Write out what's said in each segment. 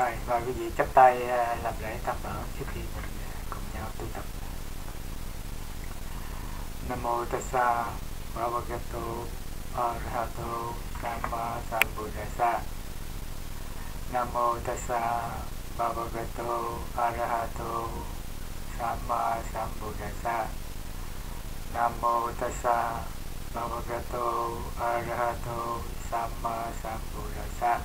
Rồi, mời quý vị chắp tay à, làm lễ tam bảo trước khi mình cùng nhau tu tập. Nam mô Tassa Bhagavato Arahato Samma Sambuddhassa. Nam mô Tassa Bhagavato Arahato Samma Sambuddhassa. Nam mô Tassa Bhagavato Arahato Samma Sambuddhassa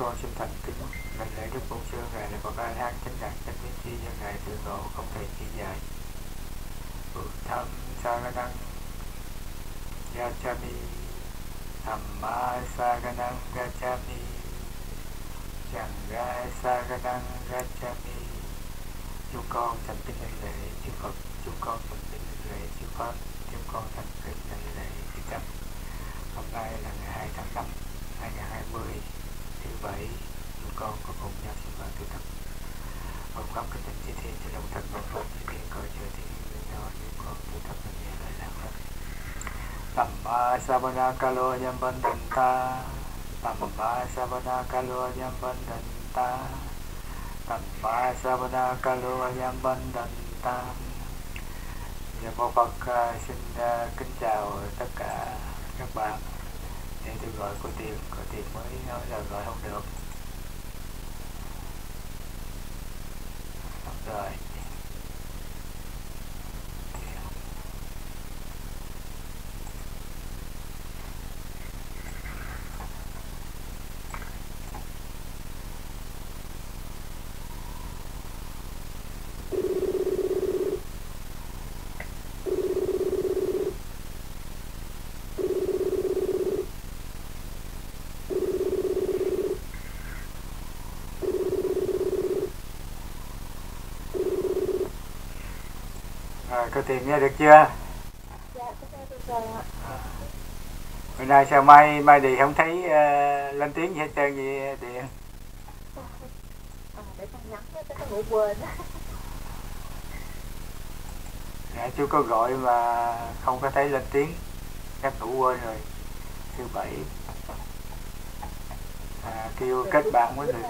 con xin thành kính lãnh lễ đức bổn sư ngài là bậc a la chánh đạt chánh biến chi do ngài tự ngộ không thể chỉ dạy bậc tham saganang gachami Dhamma saganang gachami Sangha saganang gachami. Chúng con thành kính lãnh lễ, chư Phật chúng con thành kính lãnh lễ, chư Pháp chúng con thành kính lãnh lễ, chư Tăng hôm nay là ngày 2 tháng 5 2020 vậy chúng con có cùng nhau xin mời tu tập. Một khắp cái tình chi thiên cho lòng thật một phật chi thiên coi chơi thì người đó chúng con tu tập là nghe lời lạc phật. Tamma sabana kalo nhâm văn đình ta. Tamma sabana kalo nhâm văn đình ta. Tamma sabana kalo nhâm văn đình ta. Dạ Mô Phật xin kính chào tất cả các bạn để gọi có tiền có tiền mới ờ, nói là gọi không được. Rồi. Rồi, có tiền nghe được chưa? Dạ, ạ. Bữa nay sao mai mai đi không thấy uh, lên tiếng gì hết trơn gì điện À, để con nhắn cái ngủ quên. Dạ, chú có gọi mà không có thấy lên tiếng. Chắc ngủ quên rồi. Thứ bảy à, kêu kết bạn với người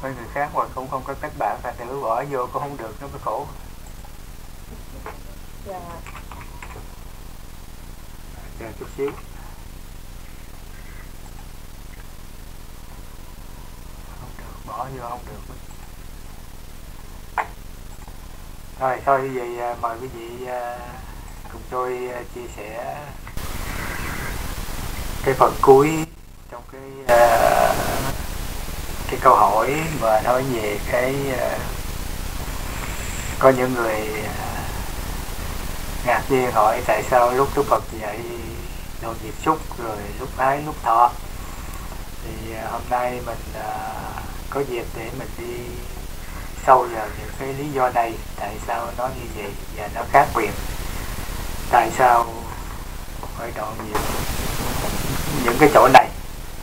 với người khác mà cũng không có kết bạn là tự bỏ vô cũng không được nó mới khổ Dạ, chờ chút xíu. Không được bỏ vô không được. Rồi thôi vậy à, mời quý vị à, cùng tôi à, chia sẻ cái phần cuối trong cái cái câu hỏi mà nói về cái có những người ngạc nhiên hỏi tại sao lúc Đức Phật dạy đồ diệt xúc rồi lúc ái lúc thọ. Thì à, hôm nay mình uh, có dịp để mình đi sâu vào những cái lý do này tại sao nó như vậy và nó khác biệt. Tại sao phải đoạn nhiều những cái chỗ này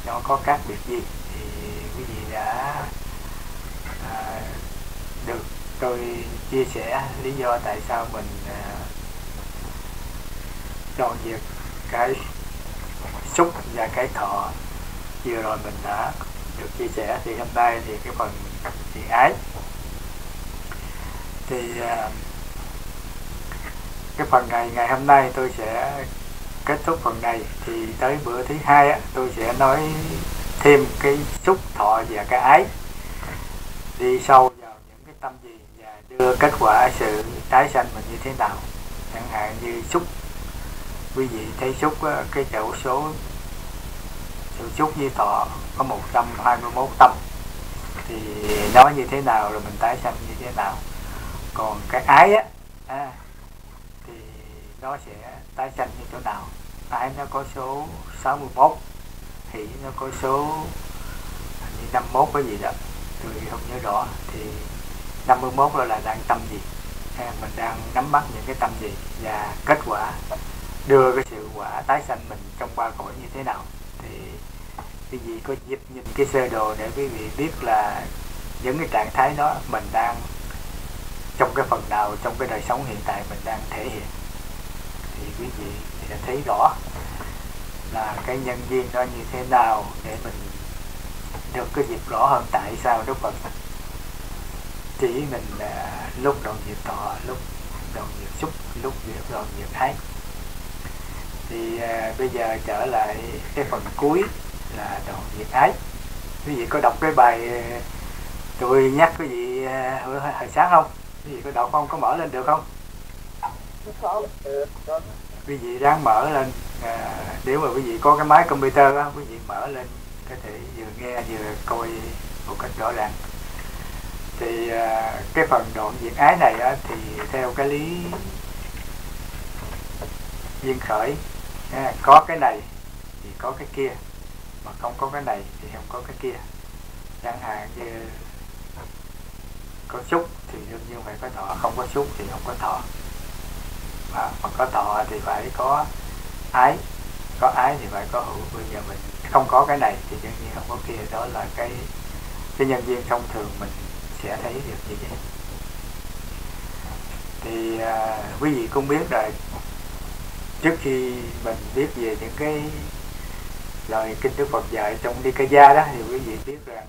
nó có khác biệt gì? Thì quý vị đã uh, được tôi chia sẻ lý do tại sao mình uh, đoạn diệt cái xúc và cái thọ. Vừa rồi mình đã được chia sẻ, thì hôm nay thì cái phần thì ái. Thì à, cái phần này, ngày hôm nay tôi sẽ kết thúc phần này. Thì tới bữa thứ hai tôi sẽ nói thêm cái xúc, thọ và cái ái. Đi sâu vào những cái tâm gì và đưa kết quả sự tái sanh mình như thế nào. Chẳng hạn như xúc quý vị thấy xúc ờ, cái chỗ số sự xúc với thọ có 121 tâm. Thì nó như thế nào rồi mình tái sanh như thế nào. Còn cái ái á à, thì nó sẽ tái sanh như chỗ nào? Ái nó có số 61 hỷ nó có số như 51 cái gì đó. Tôi không nhớ rõ thì 51 là đang tâm gì? À, mình đang nắm bắt những cái tâm gì và kết quả đưa cái sự quả tái sanh mình trong ba cõi như thế nào. Thì quý vị có dịp nhìn cái sơ đồ để quý vị biết là những cái trạng thái đó mình đang trong cái phần nào, trong cái đời sống hiện tại mình đang thể hiện. Thì quý vị sẽ thấy rõ là cái nhân duyên đó như thế nào để mình được cái dịp rõ hơn tại sao Đức Phật chỉ mình là lúc đầu nhiệt thọ, lúc đầu nhiệt xúc, lúc đầu nhiệt diệt ái thì à, bây giờ trở lại cái phần cuối là đoạn nhiệt ái quý vị có đọc cái bài à, tôi nhắc quý vị à, hồi, hồi sáng không? Quý vị có đọc không? Có mở lên được không? Quý vị đang mở lên à, nếu mà quý vị có cái máy computer đó quý vị mở lên có thể vừa nghe vừa coi một cách rõ ràng. Thì à, cái phần đoạn diệt ái này á, thì theo cái lý duyên khởi à, có cái này thì có cái kia mà không có cái này thì không có cái kia. Chẳng hạn như có xúc thì đương nhiên phải có thọ không có xúc thì không có thọ. Mà, mà có thọ thì phải có ái có ái thì phải có hữu bây giờ mình. Không có cái này thì đương nhiên không có kia đó là cái cái nhân viên thông thường mình sẽ thấy được như vậy thì à, quý vị cũng biết rồi trước khi mình biết về những cái lời kinh Đức Phật dạy trong Nikaya đó thì quý vị biết rằng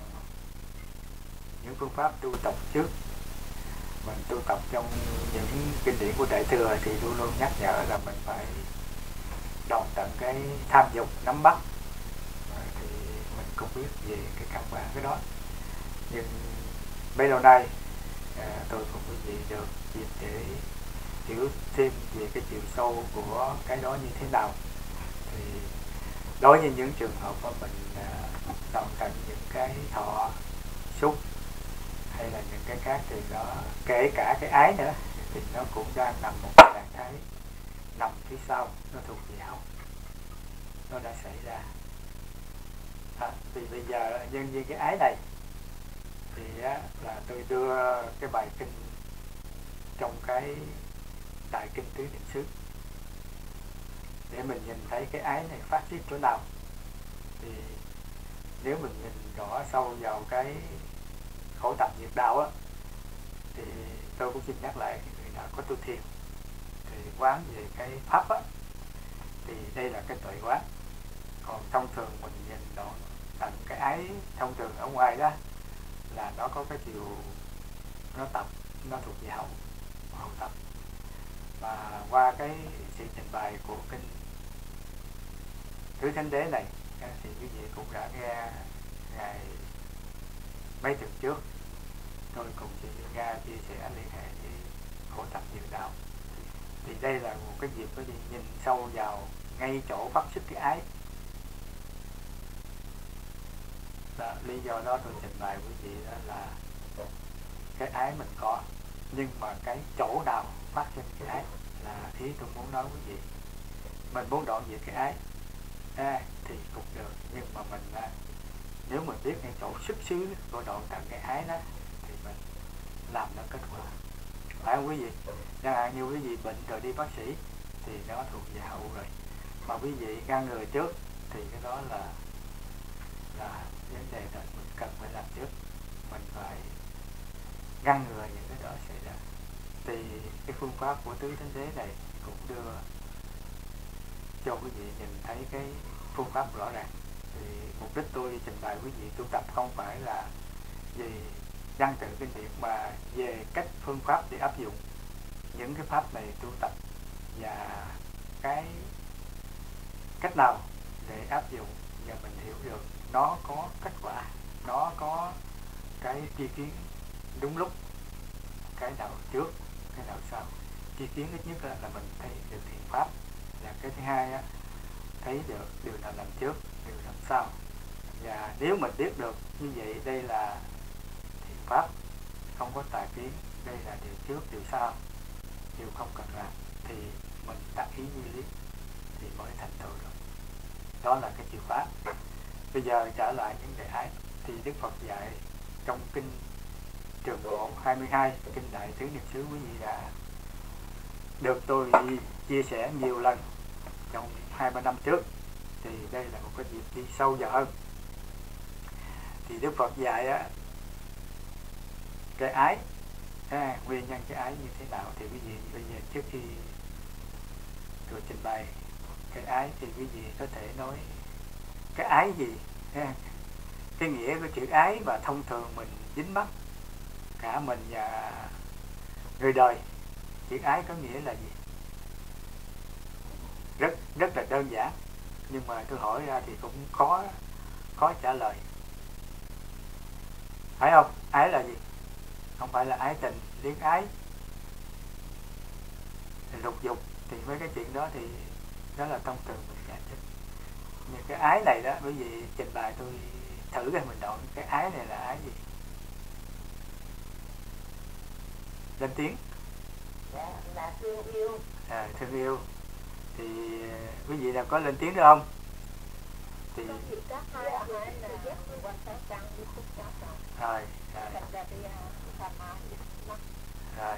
những phương pháp tu tập trước mình tu tập trong những kinh điển của Đại thừa thì luôn luôn nhắc nhở là mình phải đòn tận cái tham dục nắm bắt. Thì mình không biết về cái căn bản cái đó. Nhưng bấy lâu nay à, tôi cũng quý vị được dịp để hiểu thêm về cái chiều sâu của cái đó như thế nào. Thì đối với những trường hợp mà mình đồng đòn tận những cái thọ xúc hay là những cái khác thì nó kể cả cái ái nữa thì nó cũng đang nằm một trạng thái nằm phía sau nó thuộc về hậu nó đã xảy ra. À, thì bây giờ nhân viên cái ái này thì á, là tôi đưa cái bài kinh trong cái tại kinh tứ niệm xứ. Để mình nhìn thấy cái ái này phát triển chỗ nào, thì nếu mình nhìn rõ sâu vào cái khổ tập nghiệp đạo á, thì tôi cũng xin nhắc lại người nào có tu thiền, thì quán về cái pháp á, thì đây là cái tuệ quán. Còn thông thường mình nhìn đoạn tận cái ái, thông thường ở ngoài đó, là nó có cái chiều, nó tập, nó thuộc về hậu hậu tập và qua cái sự trình bày của kinh thứ thánh đế này thì quý vị cũng đã nghe ngày mấy tuần trước. Tôi cùng chị Nga chia sẻ liên hệ với khổ tập nhiều đạo. Thì đây là một cái dịp có gì nhìn sâu vào ngay chỗ phát xuất cái ái. Đó, lý do đó tôi trình bày quý vị đó là cái ái mình có nhưng mà cái chỗ nào phát sinh cái ái là ý tôi muốn nói quý vị mình muốn đoạn diệt cái ái. À, thì cũng được nhưng mà mình à, nếu mình biết cái chỗ xuất xứ của đoạn tận cái ái đó thì mình làm nó kết quả. Phải không quý vị? Chẳng hạn như quý vị bệnh rồi đi bác sĩ thì nó thuộc về hậu rồi. Mà quý vị ngăn người trước thì cái đó là là vấn đề là mình cần phải làm trước. Mình phải ngăn ngừa những cái đó xảy ra thì cái phương pháp của tứ thánh đế này cũng đưa cho quý vị nhìn thấy cái phương pháp rõ ràng. Thì mục đích tôi trình bày quý vị tu tập không phải là vì văn tự kinh nghiệm mà về cách phương pháp để áp dụng những cái pháp này tu tập và cái cách nào để áp dụng và mình hiểu được nó có kết quả, nó có cái chi kiến đúng lúc, cái nào trước cái nào sau. Chi kiến ít nhất là, là mình thấy được thiện pháp. Và cái thứ hai á, thấy được điều nào làm trước điều làm sau. Và nếu mình biết được như vậy đây là thiện pháp không có tài kiến đây là điều trước điều sau điều không cần làm thì mình đặt ý như lý thì mới thành tựu được. Đó là cái chìa khóa. Bây giờ trở lại những đề ái thì đức phật dạy trong kinh trường bộ 22 kinh đại tứ niệm xứ quý vị đã được tôi chia sẻ nhiều lần trong hai ba năm trước thì đây là một cái dịp đi sâu vào hơn. Thì đức phật dạy á cái ái à, nguyên nhân cái ái như thế nào thì quý vị bây giờ trước khi tôi trình bày cái ái thì quý vị có thể nói cái ái gì cái nghĩa của chữ ái và thông thường mình dính mắt cả mình và người đời. Chữ ái có nghĩa là gì? Rất rất là đơn giản. Nhưng mà tôi hỏi ra thì cũng khó khó trả lời. Phải không? Ái là gì? Không phải là ái tình liên ái. Lục dục thì mấy cái chuyện đó thì đó là thông thường mình giải thích. Nhưng cái ái này đó, bởi vì trình bày tôi thử cái mình đoạn cái ái này là ái gì? Lên tiếng. Dạ, là thương yêu. À, thương yêu. Thì quý vị nào có lên tiếng được không? Thì giáo rồi rồi. Rồi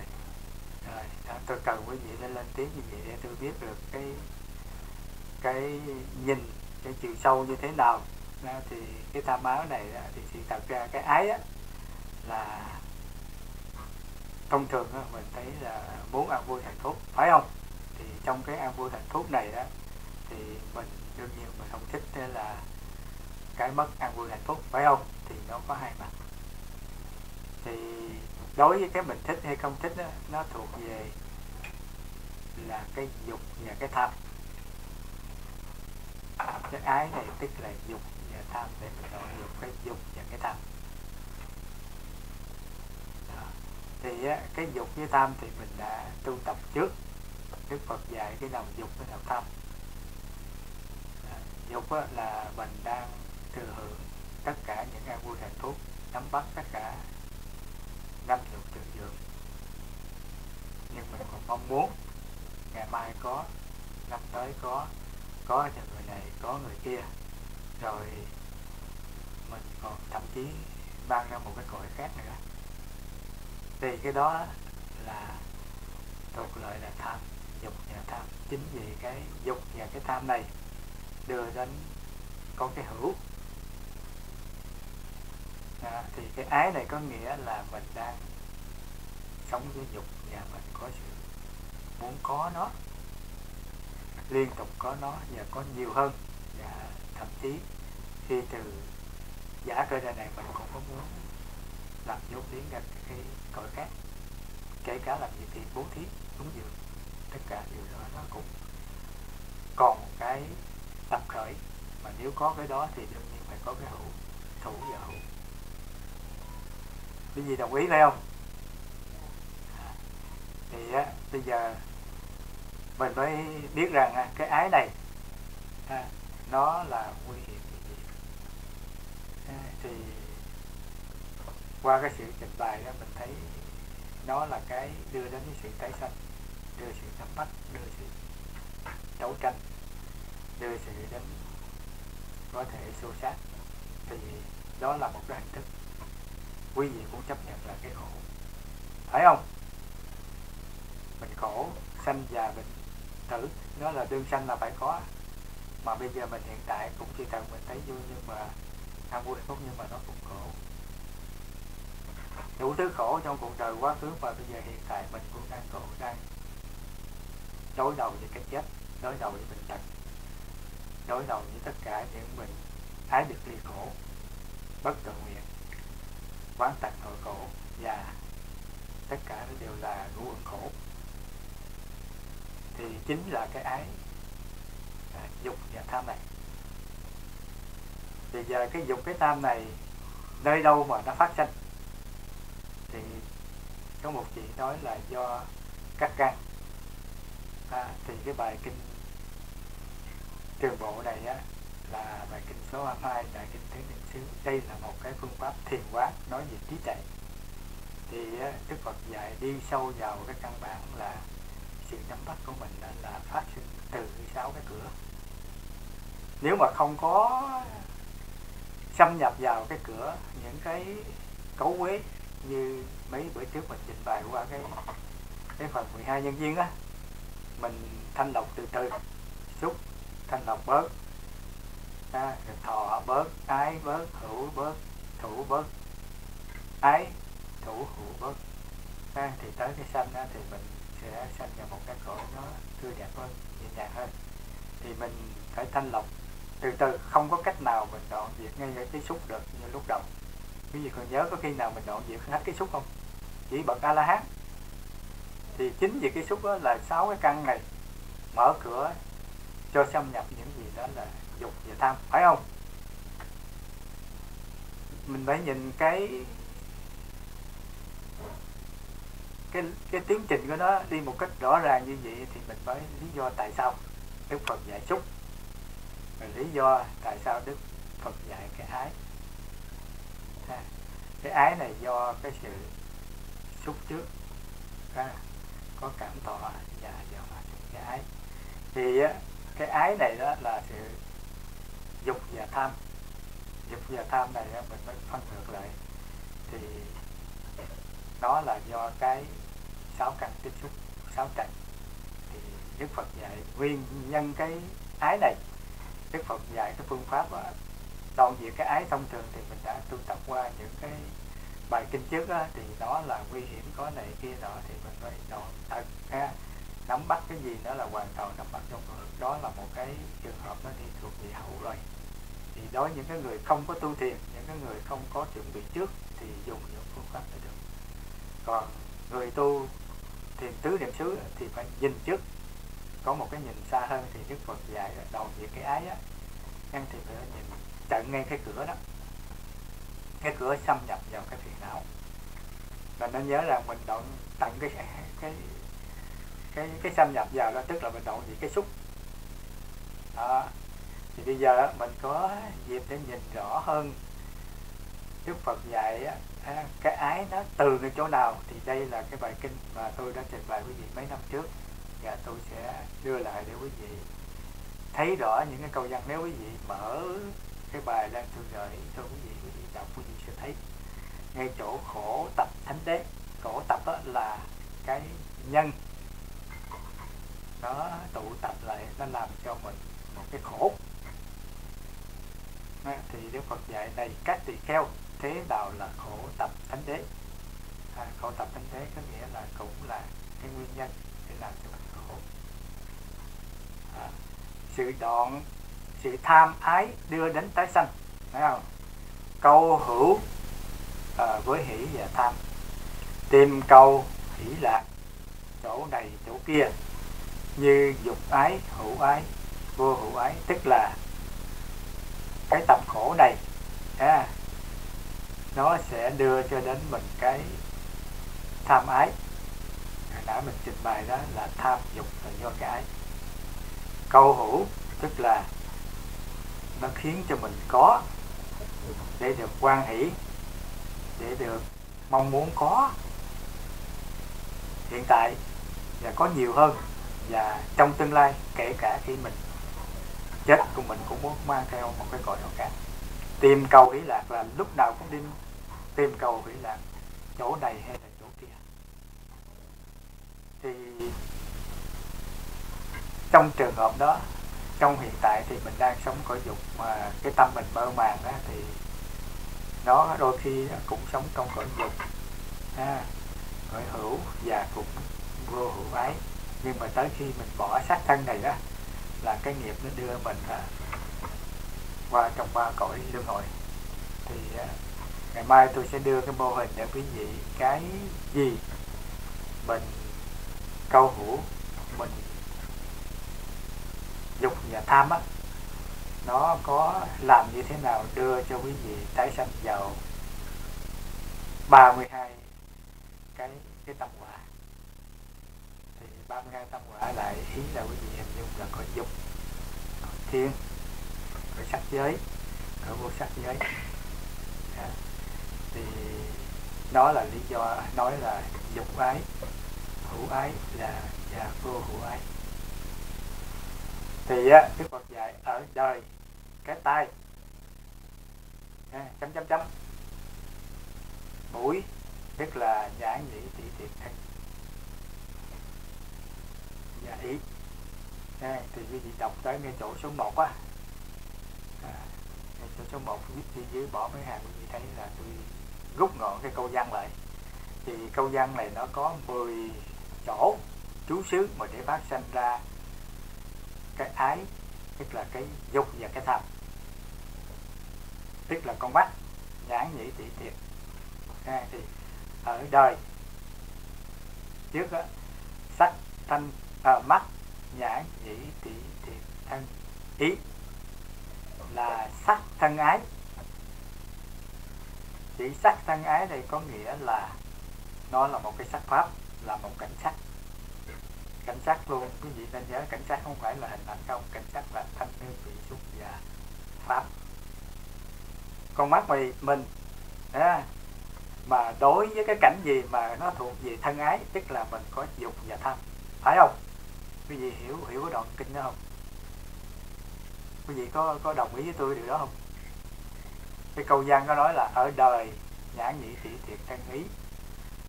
rồi. Đó, tôi cần quý vị nên lên tiếng như vậy để tôi biết được cái cái nhìn cái chiều sâu như thế nào. Đó, thì cái tham áo này đó, thì sự thật ra cái ái á, là thông thường á mình thấy là bốn ăn vui hạnh phúc phải không? Thì trong cái ăn vui hạnh phúc này đó thì mình đương nhiên mình không thích là cái mất ăn vui hạnh phúc phải không? Thì nó có hai mặt. Thì đối với cái mình thích hay không thích đó, nó thuộc về là cái dục và cái tham. Cái ái này tức là dục và tham để mình gọi dục cái dục và cái tham Đó thì á, cái dục với tham thì mình đã tu tập trước. Đức Phật dạy cái lòng dục cái lòng tham. À, dục á, là mình đang thừa hưởng tất cả những an vui hạnh phúc nắm bắt tất cả năm dục tự dưỡng nhưng mình còn mong muốn ngày mai có năm tới có có cho người này có người kia. Rồi mình còn thậm chí ban ra một cái cõi khác nữa thì cái đó là thuộc lợi là tham dục và tham. Chính vì cái dục và cái tham này đưa đến có cái hữu. À, thì cái ái này có nghĩa là mình đang sống với dục và mình có sự muốn có nó liên tục có nó và có nhiều hơn. Và thậm chí khi từ giả cơ ra này mình cũng có muốn làm dốt đến ra cái tội khác kể cả làm gì thì bố thí đúng dường tất cả điều đó nó cũng còn một cái tập khởi mà nếu có cái đó thì đương nhiên phải có cái hữu thủ và hữu. Cái gì đồng ý phải không? À, thì á, bây giờ mình mới biết rằng cái ái này nó là nguy hiểm. À, thì qua cái sự trình bày đó, mình thấy nó là cái đưa đến cái sự tái sanh, đưa sự nắm bắt đưa sự đấu tranh, đưa sự đến có thể xô sát thì đó là một cái hình thức quý vị cũng chấp nhận là cái khổ. Phải không? Mình khổ, sanh già bệnh tử nó là đương sanh là phải có. Mà bây giờ mình hiện tại cũng chỉ cần mình thấy vui nhưng mà ăn vui phúc nhưng mà nó cũng khổ đủ thứ khổ trong cuộc đời quá khứ và bây giờ hiện tại mình cũng đang khổ đang đối đầu với cái chết đối đầu với bệnh tật đối đầu với tất cả những mình ái được ly khổ bất tự nguyện quán tật nội khổ và tất cả nó đều là ngũ uẩn khổ. Thì chính là cái ái à, dục và tham này. Thì giờ cái dục cái tham này nơi đâu mà nó phát sinh thì có một chị nói là do cắt căn à, thì cái bài kinh trường bộ này á là bài kinh số 22 đại kinh thứ niệm xứ. Đây là một cái phương pháp thiền quán nói về trí tuệ. Thì á, Đức Phật dạy đi sâu vào cái căn bản là sự nắm bắt của mình là, là phát sinh từ sáu cái cửa. Nếu mà không có xâm nhập vào cái cửa những cái cấu quế như mấy bữa trước mình trình bày qua cái cái phần 12 nhân viên á mình thanh lọc từ từ xúc thanh lọc bớt à, thọ bớt ái bớt hữu bớt thủ bớt ái thủ hữu bớt à, thì tới cái sanh á, thì mình sẽ sanh vào một cái cõi nó tươi đẹp hơn nhẹ nhàng hơn. Thì mình phải thanh lọc từ từ không có cách nào mình chọn việc ngay cái xúc được như lúc đầu quý vị còn nhớ có khi nào mình đoạn diệt hết cái xúc không? Chỉ bậc a la hán thì chính vì cái xúc đó là sáu cái căn này mở cửa cho xâm nhập những gì đó là dục và tham, phải không? Mình phải nhìn cái cái cái tiến trình của nó đi một cách rõ ràng như vậy thì mình mới lý do tại sao Đức Phật dạy xúc và lý do tại sao Đức Phật dạy cái ái ha. cái ái này do cái sự xúc trước, ha. có cảm thọ và do cái ái thì cái ái này đó là sự dục và tham dục và tham này mình mới phân ngược lại thì đó là do cái sáu căn tiếp xúc, sáu trần thì Đức Phật dạy nguyên nhân cái ái này Đức Phật dạy cái phương pháp đoạn diệt cái ái thông thường thì mình đã tu tập qua những cái bài kinh trước đó, thì đó là nguy hiểm có này kia nọ thì mình phải đoạn thật ha nắm bắt cái gì đó là hoàn toàn nắm bắt trong người đó là một cái trường hợp nó đi thuộc về hậu rồi. Thì đối với những cái người không có tu thiền những cái người không có chuẩn bị trước thì dùng những phương pháp này được. Còn người tu thiền tứ niệm xứ thì phải nhìn trước. Có một cái nhìn xa hơn thì đức phật dạy đầu những cái ái á. Nhân thì phải nhìn chặn ngay cái cửa đó. Cái cửa xâm nhập vào cái phiền não. Và nên nhớ là mình đoạn tận cái cái cái cái xâm nhập vào đó, tức là mình đoạn gì cái xúc. Đó. thì bây giờ mình có dịp để nhìn rõ hơn Đức Phật dạy cái ái nó từ cái chỗ nào. Thì đây là cái bài kinh mà tôi đã trình bày quý vị mấy năm trước. Và tôi sẽ đưa lại để quý vị thấy rõ những cái câu văn. Nếu quý vị mở cái bài đang tôi gửi cho quý vị quý vị đọc quý vị sẽ thấy ngay chỗ khổ tập thánh đế. Khổ tập đó là cái nhân. Nó tụ tập lại nó làm cho mình một cái khổ. Thì Đức Phật dạy này các tỳ kheo thế nào là khổ tập thánh đế? À, khổ tập thánh đế có nghĩa là cũng là cái nguyên nhân để làm cho mình khổ. À, sự đoạn sự tham ái đưa đến tái sanh. Phải không? Câu hữu à, với hỷ và tham. Tìm câu hỷ lạc chỗ này chỗ kia. Như dục ái hữu ái vô hữu ái. Tức là cái tập khổ này à, nó sẽ đưa cho đến mình cái tham ái. Đã mình trình bày đó là tham dục là do cái câu hữu tức là nó khiến cho mình có để được quan hỷ, để được mong muốn có. Hiện tại và có nhiều hơn và trong tương lai, kể cả khi mình chết của mình cũng muốn mang theo một cái cõi nào cả. Tìm cầu hỷ lạc là lúc nào cũng đi tìm cầu hỷ lạc chỗ này hay là chỗ kia. Thì trong trường hợp đó trong hiện tại thì mình đang sống cõi dục mà cái tâm mình mơ màng đó thì nó đôi khi cũng sống trong cõi dục. Ha cõi hữu và cũng vô hữu ái. Nhưng mà tới khi mình bỏ sát thân này đó là cái nghiệp nó đưa mình à, qua trong ba cõi luân hồi. Thì à, ngày mai tôi sẽ đưa cái mô hình để quý vị cái gì mình câu hữu mình dục và tham á nó có làm như thế nào đưa cho quý vị tái sanh vào 32 cái cái tâm quả thì 32 tâm quả lại ý là quý vị hình dung là có dục có thiên có sắc giới có vô sắc giới. À, thì đó là lý do nói là dục ái hữu ái là và vô hữu ái thì á Đức Phật dạy ở đời cái tai à, chấm chấm chấm. Mũi tức là nhãn nhĩ tỷ thiệt thân. Và ý. À, thì quý vị đọc tới ngay chỗ số 1 á. À, ngay chỗ số 1 viết phía dưới bỏ mấy hàng quý vị thấy là tôi rút ngọn cái câu văn lại. Thì câu văn này nó có 10 chỗ chú xứ mà để phát sinh ra cái ái tức là cái dục và cái tham. Tức là con mắt nhãn nhĩ tỷ thiệt. À, thì ở đời trước á sắc thanh à, mắt nhãn nhĩ tỷ thiệt thân. Ý là sắc thân ái. Chỉ sắc thân ái đây có nghĩa là nó là một cái sắc pháp là một cảnh sắc cảnh sát luôn. Quý vị nên nhớ cảnh sát không phải là hình ảnh không cảnh sát là thanh niên bị xúc và pháp. Con mắt mày mình à, mà đối với cái cảnh gì mà nó thuộc về thân ái tức là mình có dục và tham. Phải không? Quý vị hiểu hiểu cái đoạn kinh đó không? Quý vị có có đồng ý với tôi điều đó không? Cái câu văn có nói là ở đời nhã nhị thị thiệt thân ý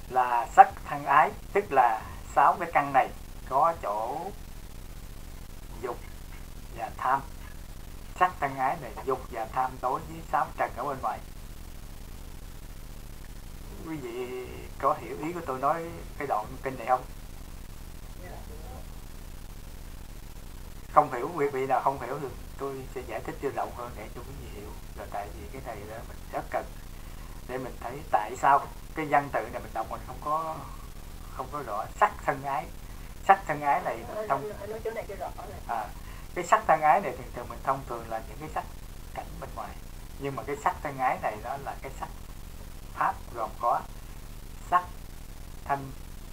là sắc thân ái tức là sáu cái căn này có chỗ dục và tham. Sắc thân ái này dục và tham đối với sáu trần ở bên ngoài. Quý vị có hiểu ý của tôi nói cái đoạn kinh này không? Không hiểu, quý vị nào không hiểu thì tôi sẽ giải thích cho rộng hơn để cho quý vị hiểu. Là tại vì cái này là mình rất cần để mình thấy tại sao cái văn tự này mình đọc mình không có không có rõ sắc thân ái sắc thân ái này thông à, cái sắc thân ái này thường thường mình thông thường là những cái sắc cảnh bên ngoài. Nhưng mà cái sắc thân ái này đó là cái sắc pháp gồm có sắc thanh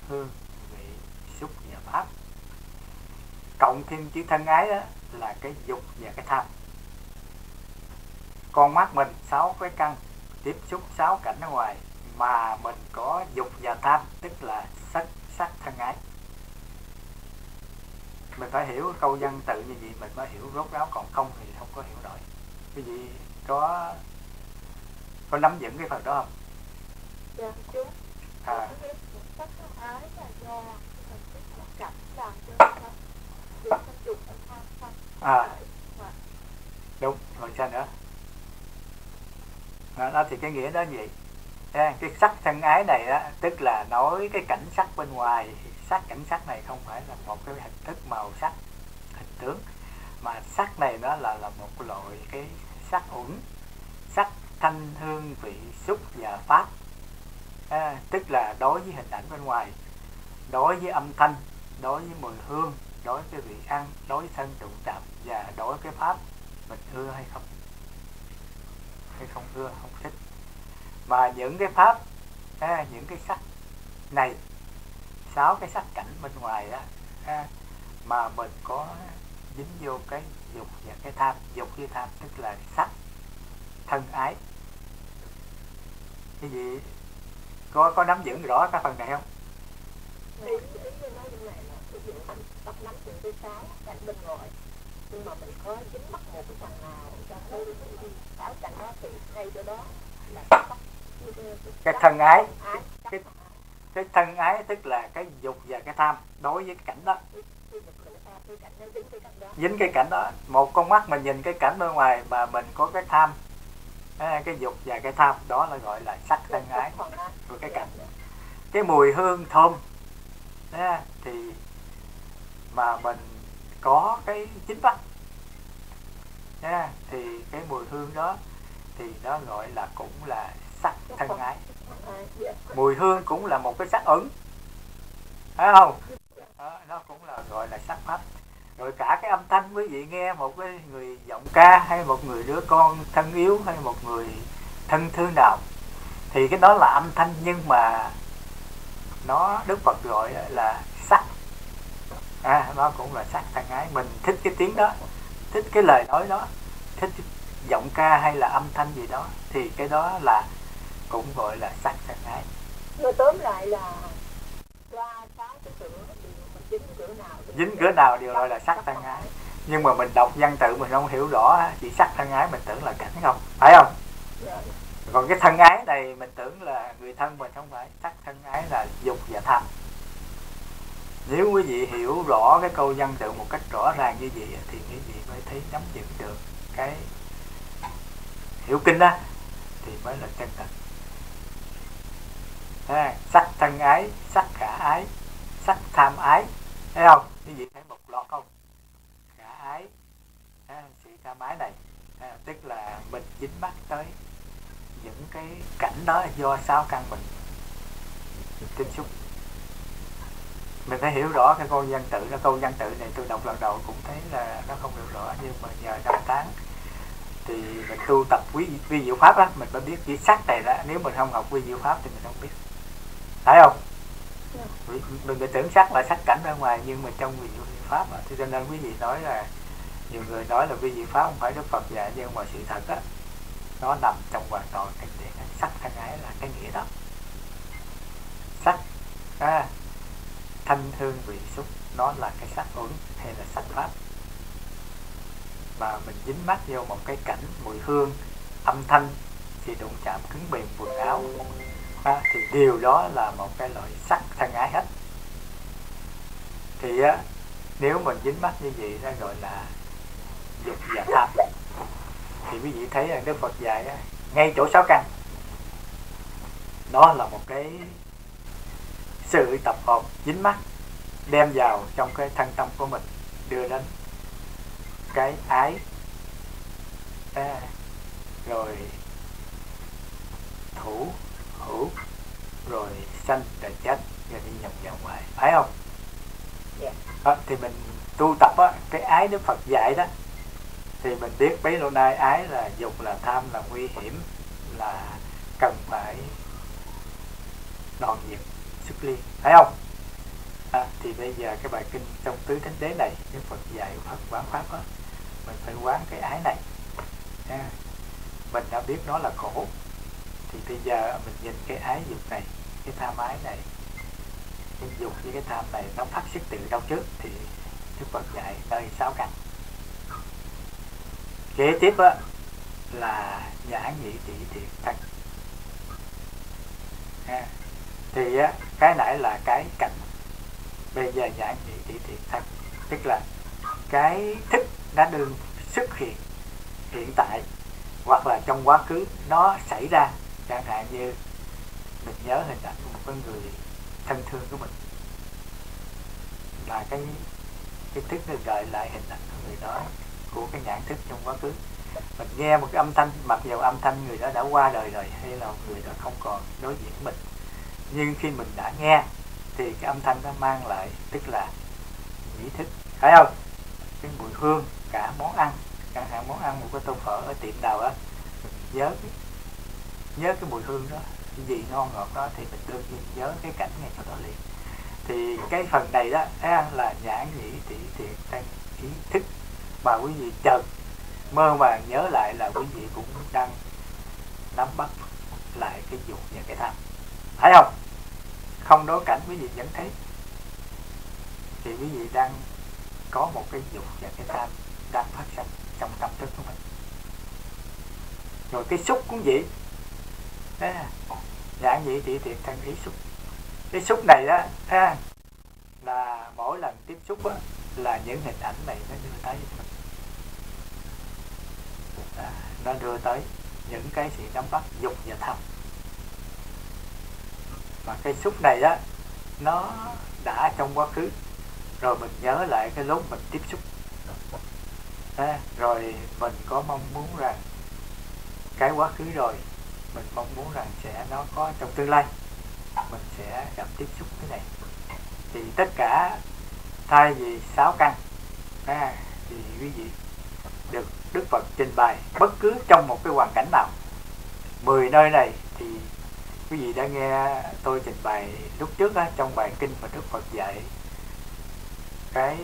hương vị xúc và pháp. Cộng thêm chữ thân ái đó là cái dục và cái tham. Con mắt mình sáu cái căn tiếp xúc sáu cảnh ở ngoài mà mình có dục và tham tức là sắc sắc thân ái mình phải hiểu câu văn tự như vậy mình mới hiểu rốt ráo còn không thì không có hiểu nổi. Cái gì có có nắm vững cái phần đó không? Dạ chú. À. Tham à. Đúng rồi sao nữa? Đó, đó thì cái nghĩa đó vậy. à, cái sắc thân ái này đó tức là nói cái cảnh sắc bên ngoài sắc cảnh sắc này không phải là một cái hình thức màu sắc hình tướng mà sắc này nó là là một loại cái sắc ổn sắc thanh hương vị xúc và pháp. À, tức là đối với hình ảnh bên ngoài đối với âm thanh đối với mùi hương đối với vị ăn đối với thân trụ chạm và đối với cái pháp mình ưa hay không? Hay không ưa không thích? Mà những cái pháp à, những cái sắc này sáu cái sắc cảnh bên ngoài đó à, mà mình có dính vô cái dục và cái tham. Dục với tham tức là sắc thân ái. Cái gì? Có có nắm vững rõ cái phần này không? Ý ý như nói như này là ví dụ anh tập nắm từ thứ sáu cảnh bên ngoài. Nhưng mà mình có dính mắc một cái phần nào trong cái sáu cảnh đó thì ngay chỗ đó là bắt cái thân ái, cái cái thân ái tức là cái dục và cái tham đối với cái cảnh đó. Dính cái cảnh đó, một con mắt mình nhìn cái cảnh bên ngoài mà mình có cái tham à, cái dục và cái tham, đó là gọi là sắc thân ái của cái cảnh. Cái mùi hương thơm à, thì mà mình có cái chính bắt à, thì cái mùi hương đó, thì nó gọi là cũng là sắc thân ái. Mùi hương cũng là một cái sắc ẩn phải không? Đó, nó cũng là gọi là sắc pháp rồi cả cái âm thanh quý vị nghe một cái người giọng ca hay một người đứa con thân yếu hay một người thân thương nào. Thì cái đó là âm thanh nhưng mà nó đức phật gọi là sắc. À, nó cũng là sắc thân ái. Mình thích cái tiếng đó thích cái lời nói đó thích giọng ca hay là âm thanh gì đó thì cái đó là cũng gọi là sắc thân ái Rồi tóm lại là qua cái cửa dính cửa nào dính cửa nào đều gọi là sắc thân ái. nhưng mà mình đọc văn tự mình không hiểu rõ chỉ sắc thân ái mình tưởng là cảnh không? Phải không? Dạ. còn cái thân ái này mình tưởng là người thân mình không phải. Sắc thân ái là dục và tham. Nếu quý vị hiểu rõ cái câu văn tự một cách rõ ràng như vậy thì quý vị mới thấy nắm vững được cái hiểu kinh đó thì mới là chân thật sắc thân ái sắc khả ái sắc tham ái. Thấy không? Quý vị thấy một loạt không? Khả ái à, sự ái này tức là mình dính mắt tới những cái cảnh đó do sao căn mình. Tiếp xúc mình phải hiểu rõ cái câu văn tự đó. Câu văn tự này tôi đọc lần đầu cũng thấy là nó không được rõ nhưng mà nhờ năm tháng thì mình tu tập quý vi diệu pháp á. Mình mới biết cái sắc này đó. Nếu mình không học quy diệu pháp thì mình không biết thấy không? Yeah. mình bị tưởng sắc là sắc cảnh ra ngoài nhưng mà trong vi diệu pháp thì cho nên quý vị nói là nhiều người nói là vi diệu pháp không phải đức phật dạy nhưng mà sự thật á nó nằm trong hoàn toàn cái điện sắc thân ái là cái nghĩa đó. Sắc à, thanh hương vị xúc nó là cái sắc uẩn hay là sắc pháp. Mà mình dính mắt vô một cái cảnh mùi hương âm thanh thì đụng chạm cứng mềm quần áo à, thì điều đó là một cái loại sắc thân ái hết. Thì á, nếu mình dính mắt như vậy nó gọi là dục và tham. Thì quý vị thấy rằng Đức Phật dạy á, ngay chỗ sáu căn. Đó là một cái sự tập hợp dính mắt đem vào trong cái thân tâm của mình đưa đến cái ái. À, rồi thủ hữu rồi sanh rồi chết rồi đi vòng vòng hoài phải không? Yeah. Dạ. à, thì mình tu tập á cái ái đức phật dạy đó thì mình biết bấy lâu nay ái là dục là tham là nguy hiểm là cần phải đoạn diệt xuất ly. Phải không? À, thì bây giờ cái bài kinh trong tứ thánh đế này đức phật dạy phật quán pháp đó mình phải quán cái ái này. À, mình đã biết nó là khổ thì bây giờ mình nhìn cái ái dục này cái tham ái này cái dục với cái tham này nó phát xuất từ đâu trước thì Đức Phật dạy nơi sáu căn. Kế tiếp á, là nhãn nhị tỷ thiện thân à, thì á, cái nãy là cái cảnh bây giờ nhãn nhị tỷ thiện thân tức là cái thức đã đương xuất hiện hiện tại hoặc là trong quá khứ nó xảy ra chẳng hạn như mình nhớ hình ảnh của một cái người thân thương của mình. Là cái cái thức nó gợi lại hình ảnh của người đó, của cái nhãn thức trong quá khứ. Mình nghe một cái âm thanh, mặc dù âm thanh người đó đã qua đời rồi, hay là người đó không còn đối diện mình. Nhưng khi mình đã nghe, thì cái âm thanh nó mang lại, tức là ý thức. Phải không? Cái mùi hương, cả món ăn chẳng hạn món ăn một cái tô phở ở tiệm nào á nhớ nhớ cái mùi hương đó, cái gì ngon ngọt đó thì mình đương nhiên nhớ cái cảnh ngay chỗ đó liền. Thì cái phần này đó là nhãn nhĩ tỷ thiện tăng ý thức. Mà quý vị chợt mơ màng nhớ lại là quý vị cũng đang nắm bắt lại cái dục và cái tham thấy không? Không đối cảnh quý vị vẫn thấy. Thì quý vị đang có một cái dục và cái tham đang phát sinh trong tâm thức của mình. Rồi cái xúc cũng vậy à, dạng vậy thì thiệt thân ý xúc. Cái xúc này đó à, là mỗi lần tiếp xúc đó, là những hình ảnh này nó đưa tới. À, nó đưa tới những cái sự nắm bắt dục và tham và cái xúc này đó nó đã trong quá khứ rồi mình nhớ lại cái lúc mình tiếp xúc. À, rồi mình có mong muốn rằng cái quá khứ rồi mình mong muốn rằng sẽ nó có trong tương lai. Mình sẽ gặp tiếp xúc cái này. Thì tất cả thay vì sáu căn à, thì quý vị được Đức Phật trình bày bất cứ trong một cái hoàn cảnh nào. Mười nơi này thì quý vị đã nghe tôi trình bày lúc trước á, trong bài kinh mà Đức Phật dạy. Cái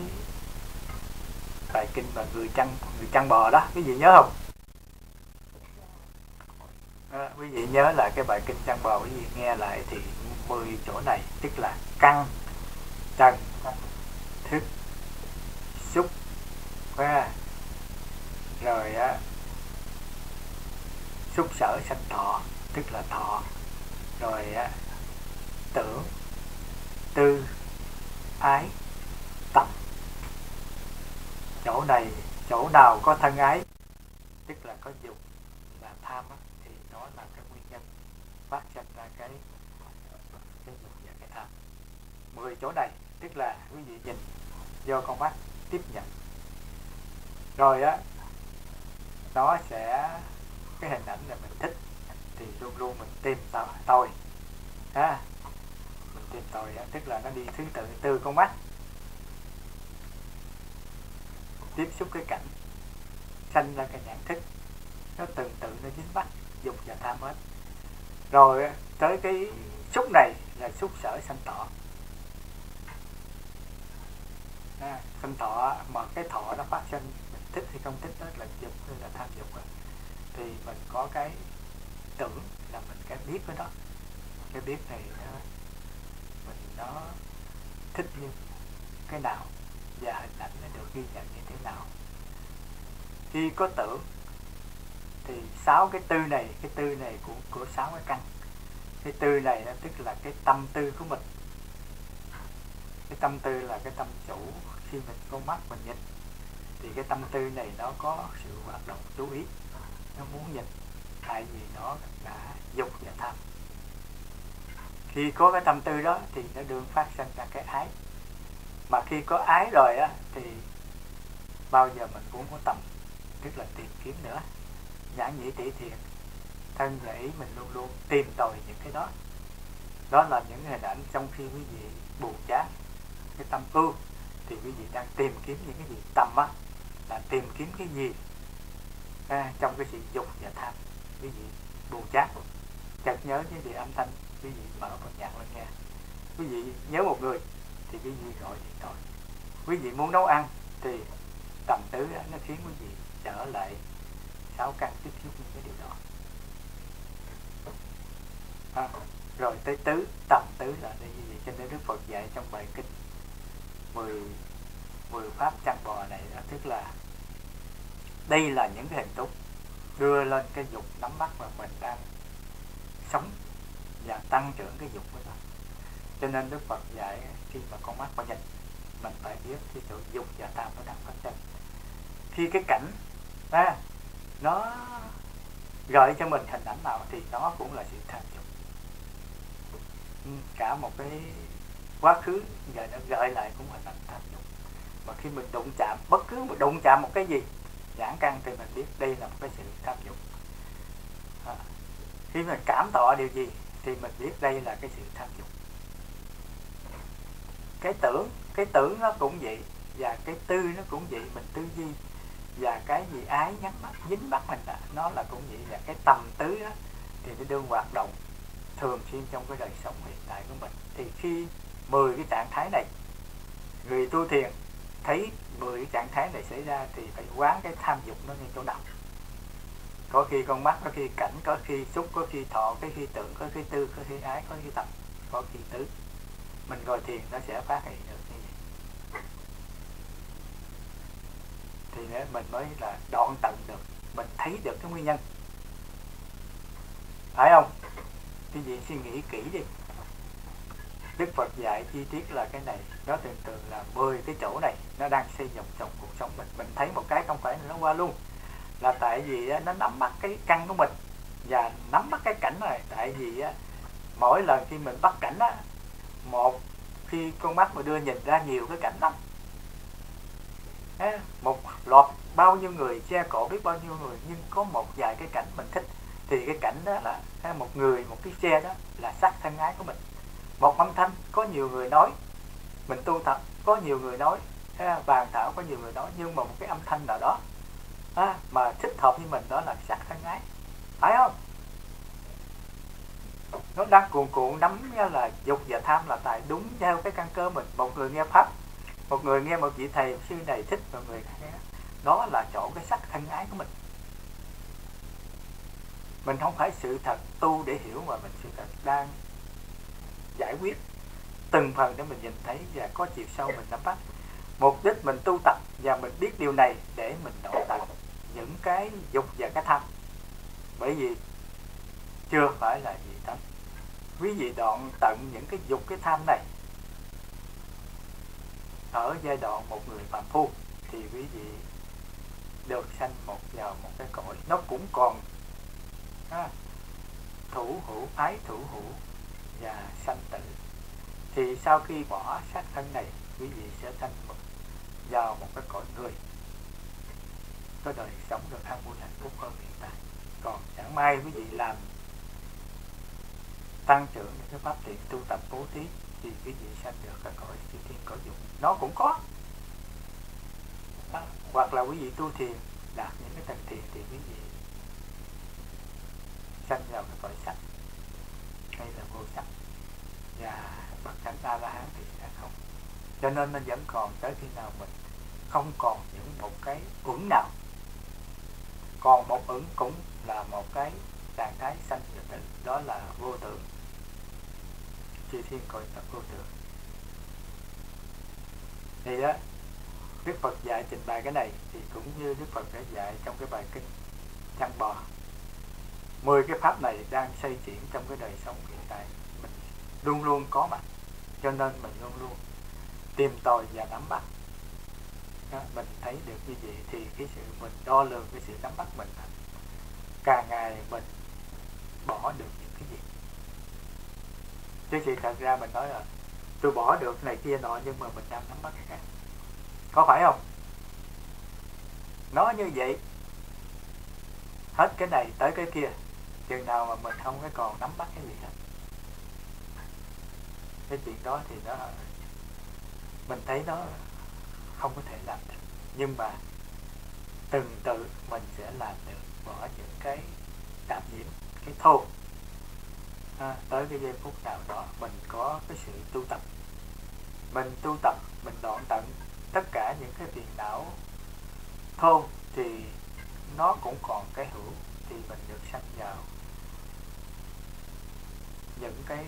bài kinh mà người chăn người chăn bò đó quý vị nhớ không? À, quý vị nhớ lại cái bài kinh chăn bò quý vị nghe lại thì 10 chỗ này tức là căn trần thức xúc ha rồi á xúc sở sanh thọ tức là thọ rồi á tưởng tư ái tập chỗ này chỗ nào có thân ái tức là có dục là tham á, phát sinh ra cái cái dục và cái tham mười chỗ này, tức là quý vị nhìn do con mắt, tiếp nhận. Rồi á, nó sẽ, cái hình ảnh là mình thích, thì luôn luôn mình tìm tôi ha? Mình tìm tòi tức là nó đi thứ tự, từ con mắt. Tiếp xúc cái cảnh, sanh ra cái nhận thức. Nó từng tự nó dính bắt dục và tham hết rồi tới cái xúc này là xúc sở sanh tỏ à, sanh thọ mà cái thọ nó phát sinh mình thích hay không thích đó là dục hay là tham dục rồi. Thì mình có cái tưởng là mình cái biết với đó. Cái biết này nó, mình nó thích như cái nào và hình ảnh nó được ghi nhận như thế nào. Khi có tưởng thì sáu cái tư này, cái tư này của của sáu cái căn. Cái tư này nó tức là cái tâm tư của mình. Cái tâm tư là cái tâm chủ khi mình con mắt mình nhìn. Thì cái tâm tư này nó có sự hoạt động chú ý. Nó muốn nhìn, tại vì nó đã dục và tham. Khi có cái tâm tư đó thì nó đương phát sinh ra cái ái. Mà khi có ái rồi á thì bao giờ mình cũng có tầm tức là tìm kiếm nữa giả nhĩ tỷ thiện thân thể ý mình luôn luôn tìm tòi những cái đó. Đó là những hình ảnh trong khi quý vị buồn chán cái tâm ưu thì quý vị đang tìm kiếm những cái gì? Tầm á là tìm kiếm cái gì? À, trong cái sự dục và tham quý vị buồn chán chợt nhớ cái gì âm thanh quý vị mở một nhạc lên nghe. Quý vị nhớ một người thì quý vị gọi điện thoại. Quý vị muốn nấu ăn thì tầm tứ nó khiến quý vị trở lại sáu căn tiếp xúc những cái điều đó. À, rồi tới tứ tầm tứ là cái gì cho nên đức phật dạy trong bài kinh mười mười pháp chăn bò này là tức là đây là những cái hình túc đưa lên cái dục nắm bắt mà mình đang sống và tăng trưởng cái dục của nó cho nên đức phật dạy khi mà con mắt mà nhìn mình phải biết cái chỗ dục và tham nó đang phát sinh khi cái cảnh à, nó gợi cho mình hình ảnh nào thì nó cũng là sự tham dục ừ, cả một cái quá khứ giờ nó gợi lại cũng hình ảnh tham dục mà khi mình đụng chạm bất cứ một đụng chạm một cái gì giãn căn thì mình biết đây là một cái sự tham dục. À, khi mình cảm thọ điều gì thì mình biết đây là cái sự tham dục. Cái tưởng cái tưởng nó cũng vậy và cái tư nó cũng vậy mình tư duy và cái gì ái nhắc mắt dính mắt mình đó, nó là cũng vậy là cái tầm tứ đó, thì nó đương hoạt động thường xuyên trong cái đời sống hiện tại của mình. Thì khi 10 cái trạng thái này người tu thiền thấy 10 cái trạng thái này xảy ra thì phải quán cái tham dục nó như chỗ nào. Có khi con mắt có khi cảnh có khi xúc có khi thọ có khi tưởng có khi tư có khi ái có khi tập có khi tứ. Mình ngồi thiền nó sẽ phát hiện được như vậy thì mình mới là đoạn tận được, mình thấy được cái nguyên nhân. Phải không? Cái gì suy nghĩ kỹ đi. Đức Phật dạy chi tiết là cái này, nó thường thường là 10 cái chỗ này, nó đang xây dựng trong cuộc sống mình. Mình thấy một cái không phải nó qua luôn. Là tại vì nó nắm bắt cái căn của mình. Và nắm bắt cái cảnh này, tại vì mỗi lần khi mình bắt cảnh á, một khi con mắt mà đưa nhìn ra nhiều cái cảnh lắm một loạt bao nhiêu người che cổ biết bao nhiêu người nhưng có một vài cái cảnh mình thích. Thì cái cảnh đó là một người một cái xe đó là sắc thân ái của mình. Một âm thanh có nhiều người nói. Mình tu tập có nhiều người nói. Bàn thảo có nhiều người nói. Nhưng mà một cái âm thanh nào đó à, mà thích hợp với mình đó là sắc thân ái. Phải không? Nó đang cuồn cuộn nắm là dục và tham là tại đúng theo cái căn cơ mình. Một người nghe pháp một người nghe một vị thầy sư này thích một người khác, đó là chỗ cái sắc thân ái của mình. Mình không phải sự thật tu để hiểu mà mình sự thật đang giải quyết. Từng phần để mình nhìn thấy và có chiều sâu mình nắm bắt. Mục đích mình tu tập và mình biết điều này để mình độ tận những cái dục và cái tham. Bởi vì chưa phải là gì tánh quý vị đoạn tận những cái dục, cái tham này ở giai đoạn một người phạm phu thì quý vị được sanh một vào một cái cõi. Nó cũng còn ha, thủ hữu ái thủ hữu và sanh tử. Thì sau khi bỏ sát thân này quý vị sẽ sanh một vào một cái cõi người. Có đời sống được an vui hạnh phúc hơn hiện tại. Còn chẳng may quý vị làm tăng trưởng những cái pháp thiện tu tập bố thí thì quý vị sanh được cái cõi chư thiên cõi dục nó cũng có. Đó. hoặc là quý vị tu thiền, đạt những cái tầng thiền thì quý vị sanh vào cái cõi sắc. Hay là vô sắc. Và bậc thánh a la hán thì sẽ không. Cho nên nó vẫn còn tới khi nào mình không còn những một cái ứng nào. Còn một ứng cũng là một cái trạng thái sanh và tử. Đó là vô tượng chư thiên cõi tập vô tượng thì đó Đức Phật dạy trình bày cái này thì cũng như Đức Phật đã dạy trong cái bài kinh chăn bò. Mười cái pháp này đang xây chuyển trong cái đời sống hiện tại. Mình luôn luôn có mặt cho nên mình luôn luôn tìm tòi và nắm bắt. Đó, mình thấy được như vậy thì cái sự mình đo lường cái sự nắm bắt mình càng ngày mình bỏ được những cái gì. Chứ chị thật ra mình nói là tôi bỏ được này kia nọ nhưng mà mình đang nắm bắt cái khác. Có phải không? Nói như vậy, hết cái này tới cái kia, chừng nào mà mình không có còn nắm bắt cái gì hết. Cái chuyện đó thì nó, mình thấy nó không có thể làm được. Nhưng mà từng tự mình sẽ làm được bỏ những cái tạm nhiễm, cái thô ha, tới cái giây phút nào đó mình có cái sự tu tập. Mình tu tập mình đoạn tận tất cả những cái phiền não. Thôn, thì nó cũng còn cái hữu thì mình được sanh vào những cái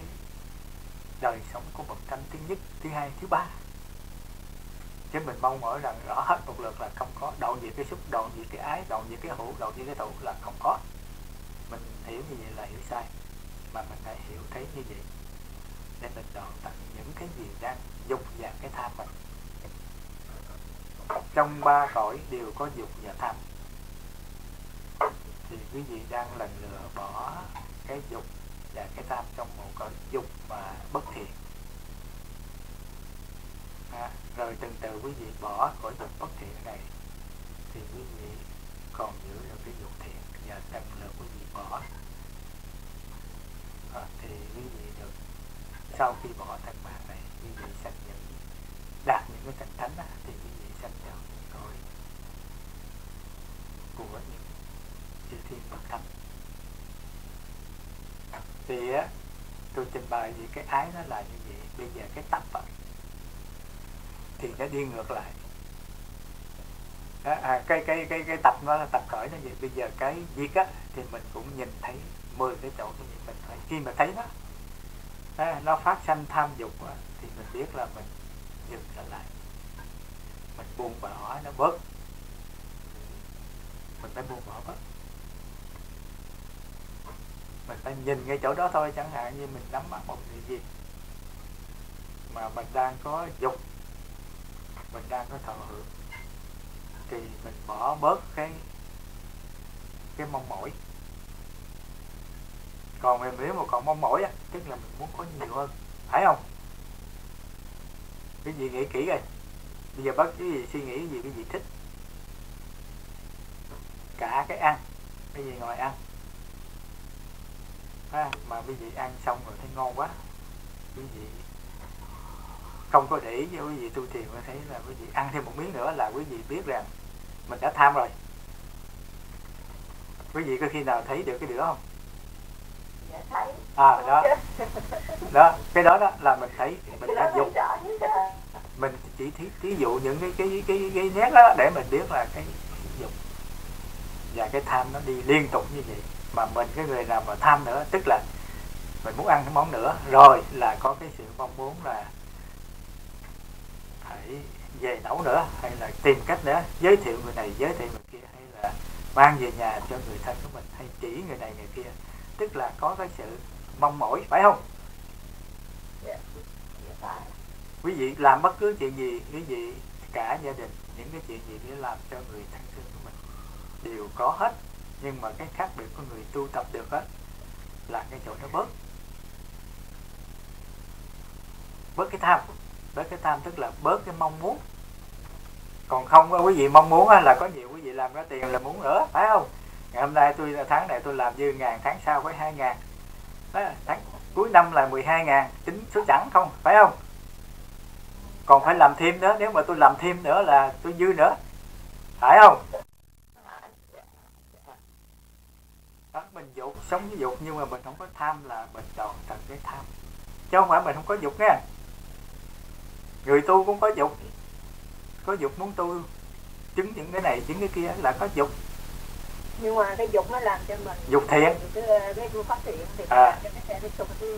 đời sống của bậc thánh thứ nhất thứ hai thứ ba. Chứ mình mong mỏi rằng rõ hết một lượt là không có. Đoạn gì cái xúc đoạn gì cái ái đoạn gì cái hữu đoạn gì cái thủ là không có. Mình hiểu như vậy là hiểu sai mà mình đã hiểu thấy như vậy. Để mình đoạn tận những cái gì đang dục và cái tham mình. Trong ba cõi đều có dục và tham. Thì quý vị đang lần lượt bỏ cái dục và cái tham trong một cõi dục mà bất thiện. À, rồi từng từ quý vị bỏ cõi dục bất thiện này thì quý vị còn giữ được cái dục thiện và lần lượt quý vị bỏ. Ờ, thì quý vị được sau khi bỏ thành mạng này quý vị sẽ những đạt những cái cảnh thánh thì quý vị sẽ vào những tội của những chư thiên bậc thánh. Thì á tôi trình bày về cái ái nó là như vậy. Bây giờ cái tập á, thì nó đi ngược lại. À, cái cái cái cái tập nó là tập khởi nó vậy. Bây giờ cái việc á thì mình cũng nhìn thấy 10 cái chỗ như vậy mình phải, khi mà thấy nó nó phát sanh tham dục thì mình biết là mình dừng trở lại. Mình buông bỏ, nó bớt. Mình phải buông bỏ bớt. Mình phải nhìn ngay chỗ đó thôi, chẳng hạn như mình nắm bắt một điều gì mà mình đang có dục, mình đang có thọ hưởng, thì mình bỏ bớt cái cái mong mỏi còn mình nếu mà còn mong mỏi á tức là mình muốn có nhiều hơn. Phải không? Cái gì nghĩ kỹ rồi bây giờ bắt cái gì suy nghĩ cái gì cái gì thích? Cả cái ăn cái gì ngồi ăn? À, mà quý vị ăn xong rồi thấy ngon quá quý vị không có để ý với quý vị tu thiền mới thấy là quý vị ăn thêm một miếng nữa là quý vị biết rằng mình đã tham rồi. Quý vị có khi nào thấy được cái điều đó không? À đó. Đó cái đó đó là mình thấy mình đã dùng. mình chỉ thí, thí dụ những cái cái cái cái nét đó để mình biết là cái dục và cái tham nó đi liên tục như vậy. Mà mình cái người nào mà tham nữa tức là mình muốn ăn cái món nữa rồi là có cái sự mong muốn là phải về nấu nữa hay là tìm cách nữa giới thiệu người này giới thiệu người kia hay là mang về nhà cho người thân của mình hay chỉ người này người kia tức là có cái sự mong mỏi phải không? Dạ. quý vị làm bất cứ chuyện gì quý vị cả gia đình những cái chuyện gì để làm cho người thân thương của mình đều có hết nhưng mà cái khác biệt của người tu tập được á là cái chỗ nó bớt. Bớt cái tham bớt cái tham tức là bớt cái mong muốn. Còn không quý vị mong muốn là có nhiều quý vị làm có tiền là muốn nữa phải không ngày hôm nay tôi tháng này tôi làm dư ngàn tháng sau với hai ngàn. Đó, tháng cuối năm là 12 ngàn tính số chẵn không phải không? Còn phải làm thêm nữa nếu mà tôi làm thêm nữa là tôi dư nữa. Phải không? Đó, mình dục sống với dục nhưng mà mình không có tham là mình chọn tận cái tham. Chứ không phải mình không có dục nha người tu cũng có dục. Có dục muốn tu chứng những cái này chứng cái kia là có dục nhưng mà cái dục nó làm cho mình dục thiện. Cái, cái phát thiện thì à. cho cái tiếp tục cái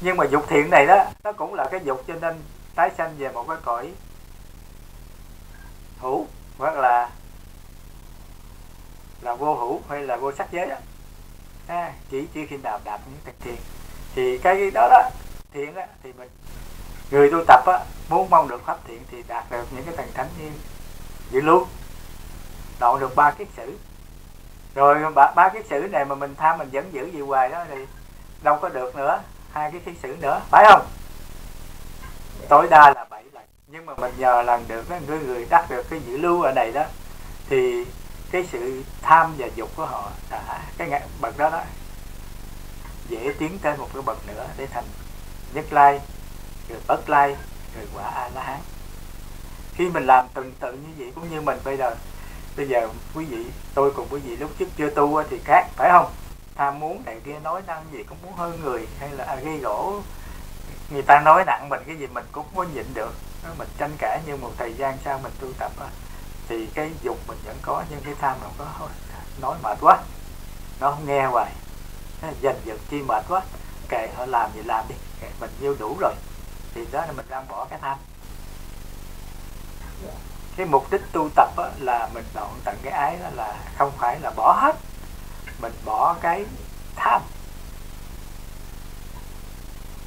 nhưng mà dục thiện này đó nó cũng là cái dục cho nên tái sanh về một cái cõi hữu hoặc là là vô hữu hay là vô sắc giới đó à, chỉ chỉ khi nào đạt những tầng thiền thì cái đó đó thiện á thì mình người tu tập á muốn mong được pháp thiện thì đạt được những cái tầng thánh như vậy luôn đoạn được ba kiết sử rồi ba, ba kiết sử này mà mình tham mình vẫn giữ gì hoài đó thì đâu có được nữa. Hai cái kiết sử nữa phải không? Tối đa là bảy lần. Nhưng mà mình nhờ lần được cái người, người đắc được cái dự lưu ở này đó thì cái sự tham và dục của họ đã cái bậc đó đó dễ tiến tới một cái bậc nữa để thành nhất lai rồi bất lai rồi quả a la hán. Khi mình làm từng tự như vậy cũng như mình bây giờ bây giờ quý vị, tôi cùng quý vị lúc trước chưa tu thì khác, phải không? Tham muốn này kia nói năng gì cũng muốn hơn người, hay là à, gây gỗ. Người ta nói nặng mình cái gì mình cũng có nhịn được. Mình tranh cãi nhưng một thời gian sau mình tu tập thì cái dục mình vẫn có, nhưng cái tham không có nói mệt quá. Nó không nghe hoài. Dành dần chi mệt quá. Kệ họ làm gì làm đi. Kệ mình nhiêu đủ rồi. Thì đó là mình đang bỏ cái tham cái mục đích tu tập á, là mình đoạn tận cái ái đó là không phải là bỏ hết. Mình bỏ cái tham.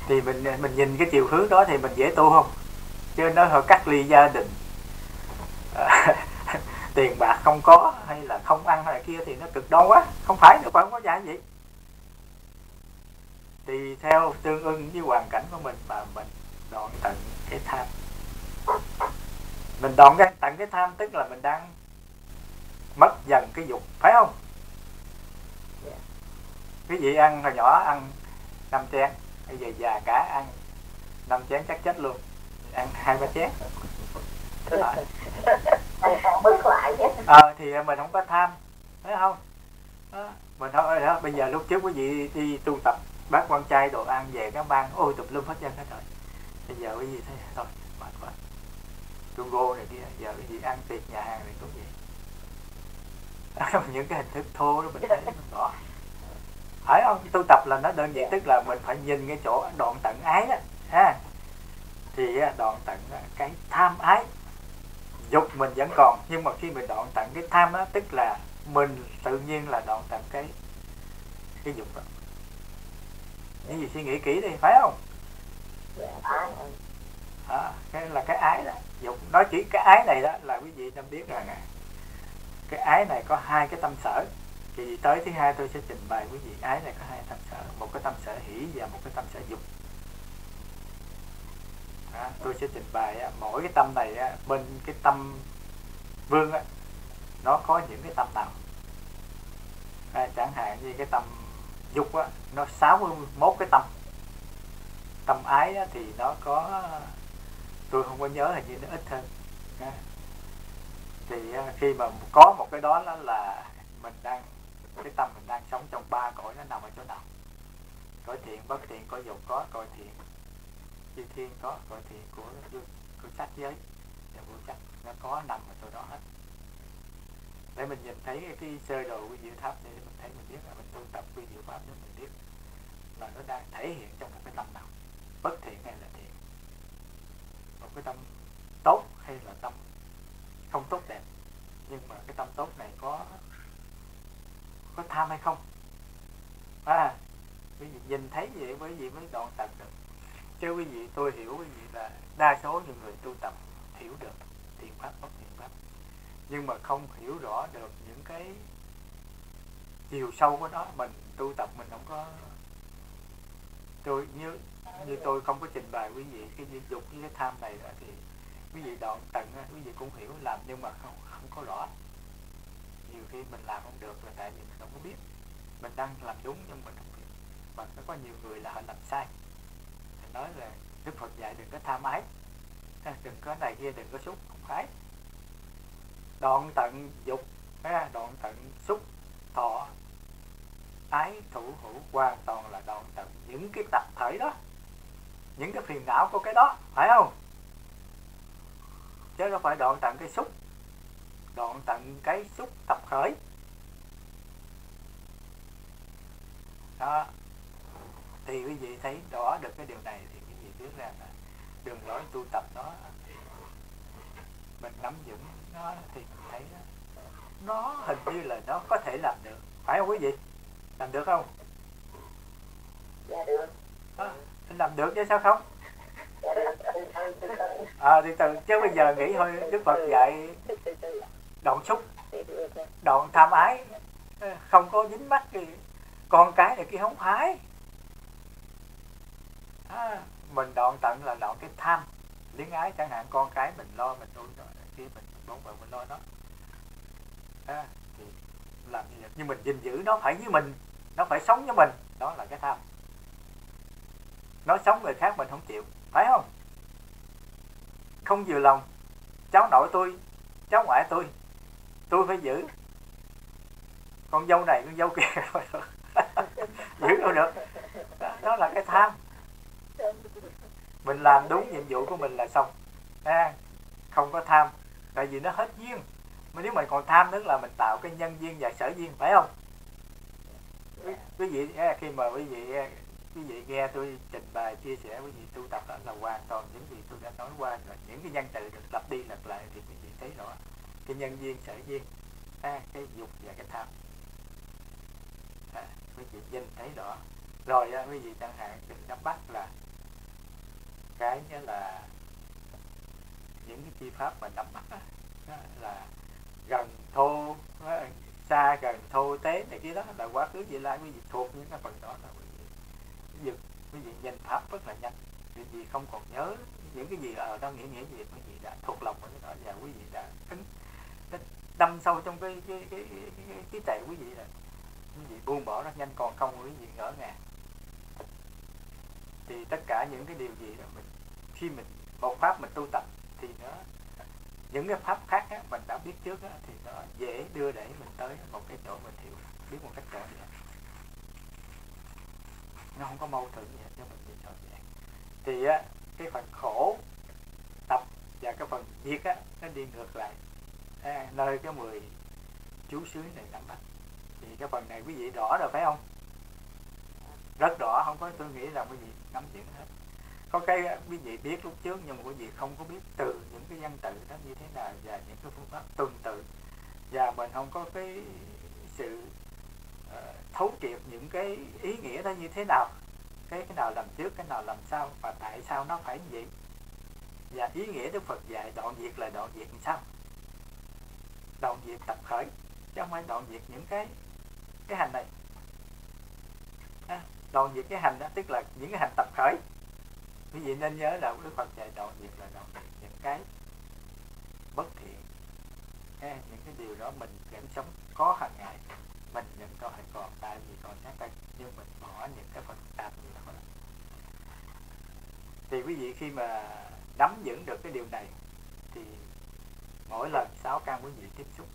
Thì mình mình nhìn cái chiều hướng đó thì mình dễ tu không? Chứ nói họ cắt ly gia đình. À, tiền bạc không có hay là không ăn hay là kia thì nó cực đoan quá. Không phải nữa phải không có giải gì. Thì theo tương ưng với hoàn cảnh của mình mà mình đoạn tận cái tham mình đoạn cái tận cái tham tức là mình đang mất dần cái dục phải không? Quý vị ăn hồi nhỏ ăn năm chén bây giờ già cả ăn năm chén chắc chết luôn ăn hai ba chén. Bước lại ờ thì mình không có tham thấy không? Đó. mình thôi đó bây giờ lúc trước quý vị đi tu tập bác quan trai đồ ăn về nó mang ôi tục lum hết trơn hết rồi. Bây giờ quý vị thấy thôi gô này kia giờ quý vị ăn tiệc nhà hàng này cũng vậy những cái hình thức thô đó mình thấy mình bỏ phải không? Tu tập là nó đơn giản tức là mình phải nhìn cái chỗ đoạn tận ái đó ha. Thì đoạn tận cái tham ái dục mình vẫn còn. Nhưng mà khi mình đoạn tận cái tham đó tức là mình tự nhiên là đoạn tận cái cái dục đó. Những gì suy nghĩ kỹ đi phải không? À, cái là cái ái đó dục nói chỉ cái ái này đó là quý vị nên biết rằng cái ái này có hai cái tâm sở. Thì tới thứ hai tôi sẽ trình bày quý vị ái này có hai tâm sở một cái tâm sở hỷ và một cái tâm sở dục. À, tôi sẽ trình bày à, mỗi cái tâm này à, bên cái tâm vương á, nó có những cái tâm nào. À, chẳng hạn như cái tâm dục á, nó 61 cái tâm. Tâm ái á, thì nó có tôi không có nhớ hình như nó ít hơn. À. thì khi mà có một cái đó, đó là mình đang cái tâm mình đang sống trong ba cõi nó nằm ở chỗ nào? Cõi thiện bất thiện cõi dục có cõi thiện chư thiên có cõi thiện của của sắc giới và của sắc nó có nằm ở chỗ đó hết. Để mình nhìn thấy cái sơ đồ của diệu tháp để mình thấy mình biết là mình tu tập quy diệu pháp để mình biết là nó đang thể hiện trong một cái tâm nào. Bất thiện hay là thiện cái tâm tốt hay là tâm không tốt đẹp. Nhưng mà cái tâm tốt này có có tham hay không? À quý vị nhìn thấy vậy quý vị mới đoạn tận được. Chứ quý vị, tôi hiểu quý vị là đa số những người tu tập hiểu được thiện pháp bất thiện pháp. Nhưng mà không hiểu rõ được những cái chiều sâu của nó. Mình tu tập mình không có, tôi như như tôi không có trình bày quý vị cái dục với cái tham này đó thì quý vị đoạn tận quý vị cũng hiểu làm nhưng mà không không có rõ. Nhiều khi mình làm không được là tại vì mình không có biết. Mình đang làm đúng nhưng mình không biết. Và nó có nhiều người là họ làm sai. Thì nói là đức phật dạy đừng có tham ái. Đừng có này kia, đừng có xúc, không phải. Đoạn tận dục đoạn tận xúc, thọ, ái, thủ, hữu hoàn toàn là đoạn tận những cái tập thể đó những cái phiền não của cái đó phải không? Chứ không phải đoạn tận cái xúc đoạn tận cái xúc tập khởi. Đó. Thì quý vị thấy rõ được cái điều này thì quý vị biết rằng là đường lối tu tập đó mình nắm vững nó thì mình thấy đó, nó hình như là nó có thể làm được. Phải không quý vị? Làm được không? Dạ được. À, làm được chứ sao không? À, thì từ chứ bây giờ nghĩ thôi đức phật dạy đoạn xúc đoạn tham ái. Không có dính mắt thì con cái này kia không phải à, mình đoạn tận là đoạn cái tham liên ái. Chẳng hạn con cái mình lo mình nuôi nó kia mình bổn phận mình lo nó. À, thì làm vậy nhưng mình gìn giữ nó phải với mình nó phải sống với mình. Đó là cái tham nói sống người khác mình không chịu phải không? Không vừa lòng. Cháu nội tôi cháu ngoại tôi tôi phải giữ. Con dâu này con dâu kia. Giữ đâu được. Đó là cái tham. Mình làm đúng nhiệm vụ của mình là xong. À, không? Có tham. Tại vì nó hết duyên. Mà nếu mình còn tham tức là mình tạo cái nhân duyên và sở duyên phải không? Quý, quý vị khi mà quý vị quý vị nghe tôi trình bày chia sẻ với vị tu tập đó là hoàn toàn những gì tôi đã nói qua rồi. Những cái nhân từ được lặp đi lặp lại thì quý vị thấy rõ. Cái nhân duyên sở duyên à, cái dục và cái tham. À, quý vị nhìn thấy rõ. Rồi à, quý vị chẳng hạn đừng nắm bắt là cái nhớ là những cái chi pháp mà nắm bắt là gần thô xa gần thô tế này kia đó là quá khứ vị lai quý vị thuộc những cái phần đó là giật quý vị nhìn pháp rất là nhanh. Quý vị không còn nhớ những cái gì ờ, ở đó nghĩa nghĩa gì quý vị đã thuộc lòng với nó đó và quý vị đã cứng đâm sâu trong cái cái cái cái, cái, cái tệ quý vị rồi quý vị buông bỏ rất nhanh còn không quý vị ngỡ ngàng. Thì tất cả những cái điều gì đó mình khi mình một pháp mình tu tập thì nó những cái pháp khác á, mình đã biết trước á, thì nó dễ đưa để mình tới một cái chỗ mình hiểu biết một cách trọn vẹn nó không có mâu thuẫn gì hết cho mình bị trọn vẹn thì á, cái phần khổ tập và cái phần diệt á nó đi ngược lại. À, nơi cái mười chú xứ này nắm bắt thì cái phần này quý vị rõ rồi phải không? Rất rõ không có tôi nghĩ là quý vị nắm chuyện hết. Có cái quý vị biết lúc trước nhưng mà quý vị không có biết từ những cái văn tự đó như thế nào và những cái phương pháp tuần tự. Và mình không có cái sự thấu triệt những cái ý nghĩa đó như thế nào cái cái nào làm trước cái nào làm sau và tại sao nó phải như vậy? Và ý nghĩa Đức Phật dạy đoạn diệt là đoạn diệt sao? Đoạn diệt tập khởi chứ không phải đoạn diệt những cái cái hành này. À, đoạn diệt cái hành đó tức là những cái hành tập khởi. Quý vị nên nhớ là Đức Phật dạy đoạn diệt là đoạn diệt những cái bất thiện à, những cái điều đó mình vẫn sống có hàng ngày mình vẫn còn còn tại vì còn nhắc đây nhưng mình bỏ những cái phần tạp gì đó thì quý vị khi mà nắm vững được cái điều này, thì mỗi lần sáu căn quý vị tiếp xúc,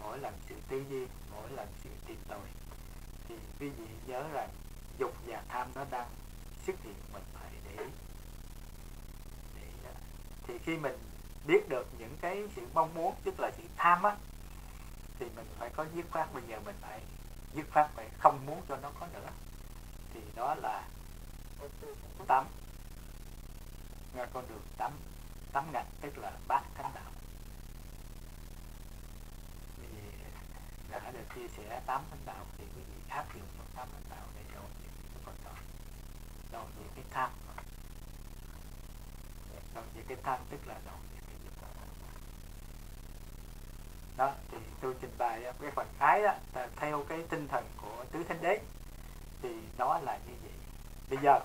mỗi lần sự tư duy, mỗi lần sự tìm tòi, thì quý vị nhớ rằng dục và tham nó đang xuất hiện mình phải để để thì khi mình biết được những cái sự mong muốn, tức là sự tham á thì mình phải có dứt khoát, bây giờ mình phải dứt khoát, phải không muốn cho nó có nữa. Thì đó là tám ra con đường tám tám ngạch tức là bát thánh đạo. Thì đã được chia sẻ tám thánh đạo thì quý vị áp dụng trong tám thánh đạo để đầu diệt cái phần đó đầu diệt cái tham. Đầu diệt cái tham tức là đầu đó thì tôi trình bày ờ, cái phần ái đó là theo cái tinh thần của tứ thánh đế thì đó là như vậy. Bây giờ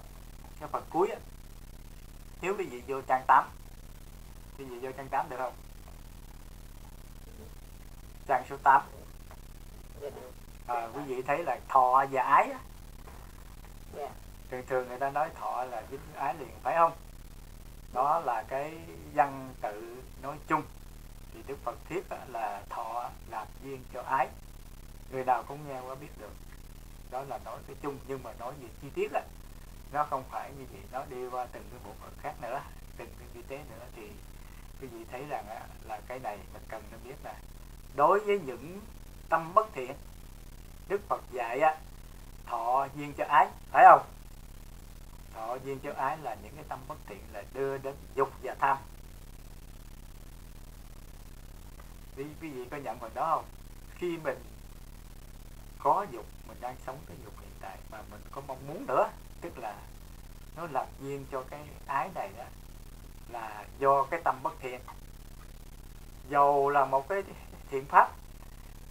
cái phần cuối đó, nếu quý vị vô trang 8 quý vị vô trang 8 được không? Trang số 8 à, ờ, quý vị thấy là thọ và ái á. thường thường người ta nói thọ là dính ái liền phải không? Đó là cái văn tự nói chung thì đức phật thuyết là thọ làm duyên cho ái. Người nào cũng nghe qua biết được. Đó là nói cái chung nhưng mà nói về chi tiết á nó không phải như vậy. Nó đi qua từng cái bộ phận khác nữa từng cái chi tế nữa. Thì quý vị thấy rằng á, là cái này mình cần nên biết là đối với những tâm bất thiện đức phật dạy á thọ duyên cho ái phải không? Thọ duyên cho ái là những cái tâm bất thiện là đưa đến dục và tham. Đi quý vị có nhận phần đó không khi mình có dục, mình đang sống cái dục hiện tại mà mình có mong muốn nữa, tức là nó làm duyên cho cái ái này đó, là do cái tâm bất thiện dầu là một cái thiện pháp,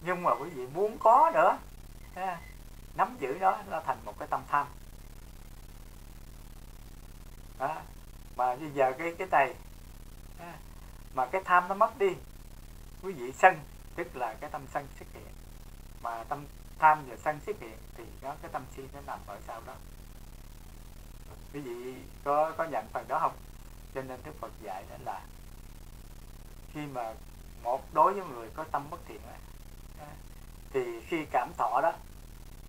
nhưng mà quý vị muốn có nữa nắm giữ đó nó thành một cái tâm tham đó. mà bây giờ cái cái này mà cái tham nó mất đi quý vị sân tức là cái tâm sân xuất hiện. Mà tâm tham và sân xuất hiện thì đó cái tâm si nó nằm ở sau đó. Quý vị có có nhận phần đó không? Cho nên đức phật dạy đó là khi mà một đối với người có tâm bất thiện thì khi cảm thọ đó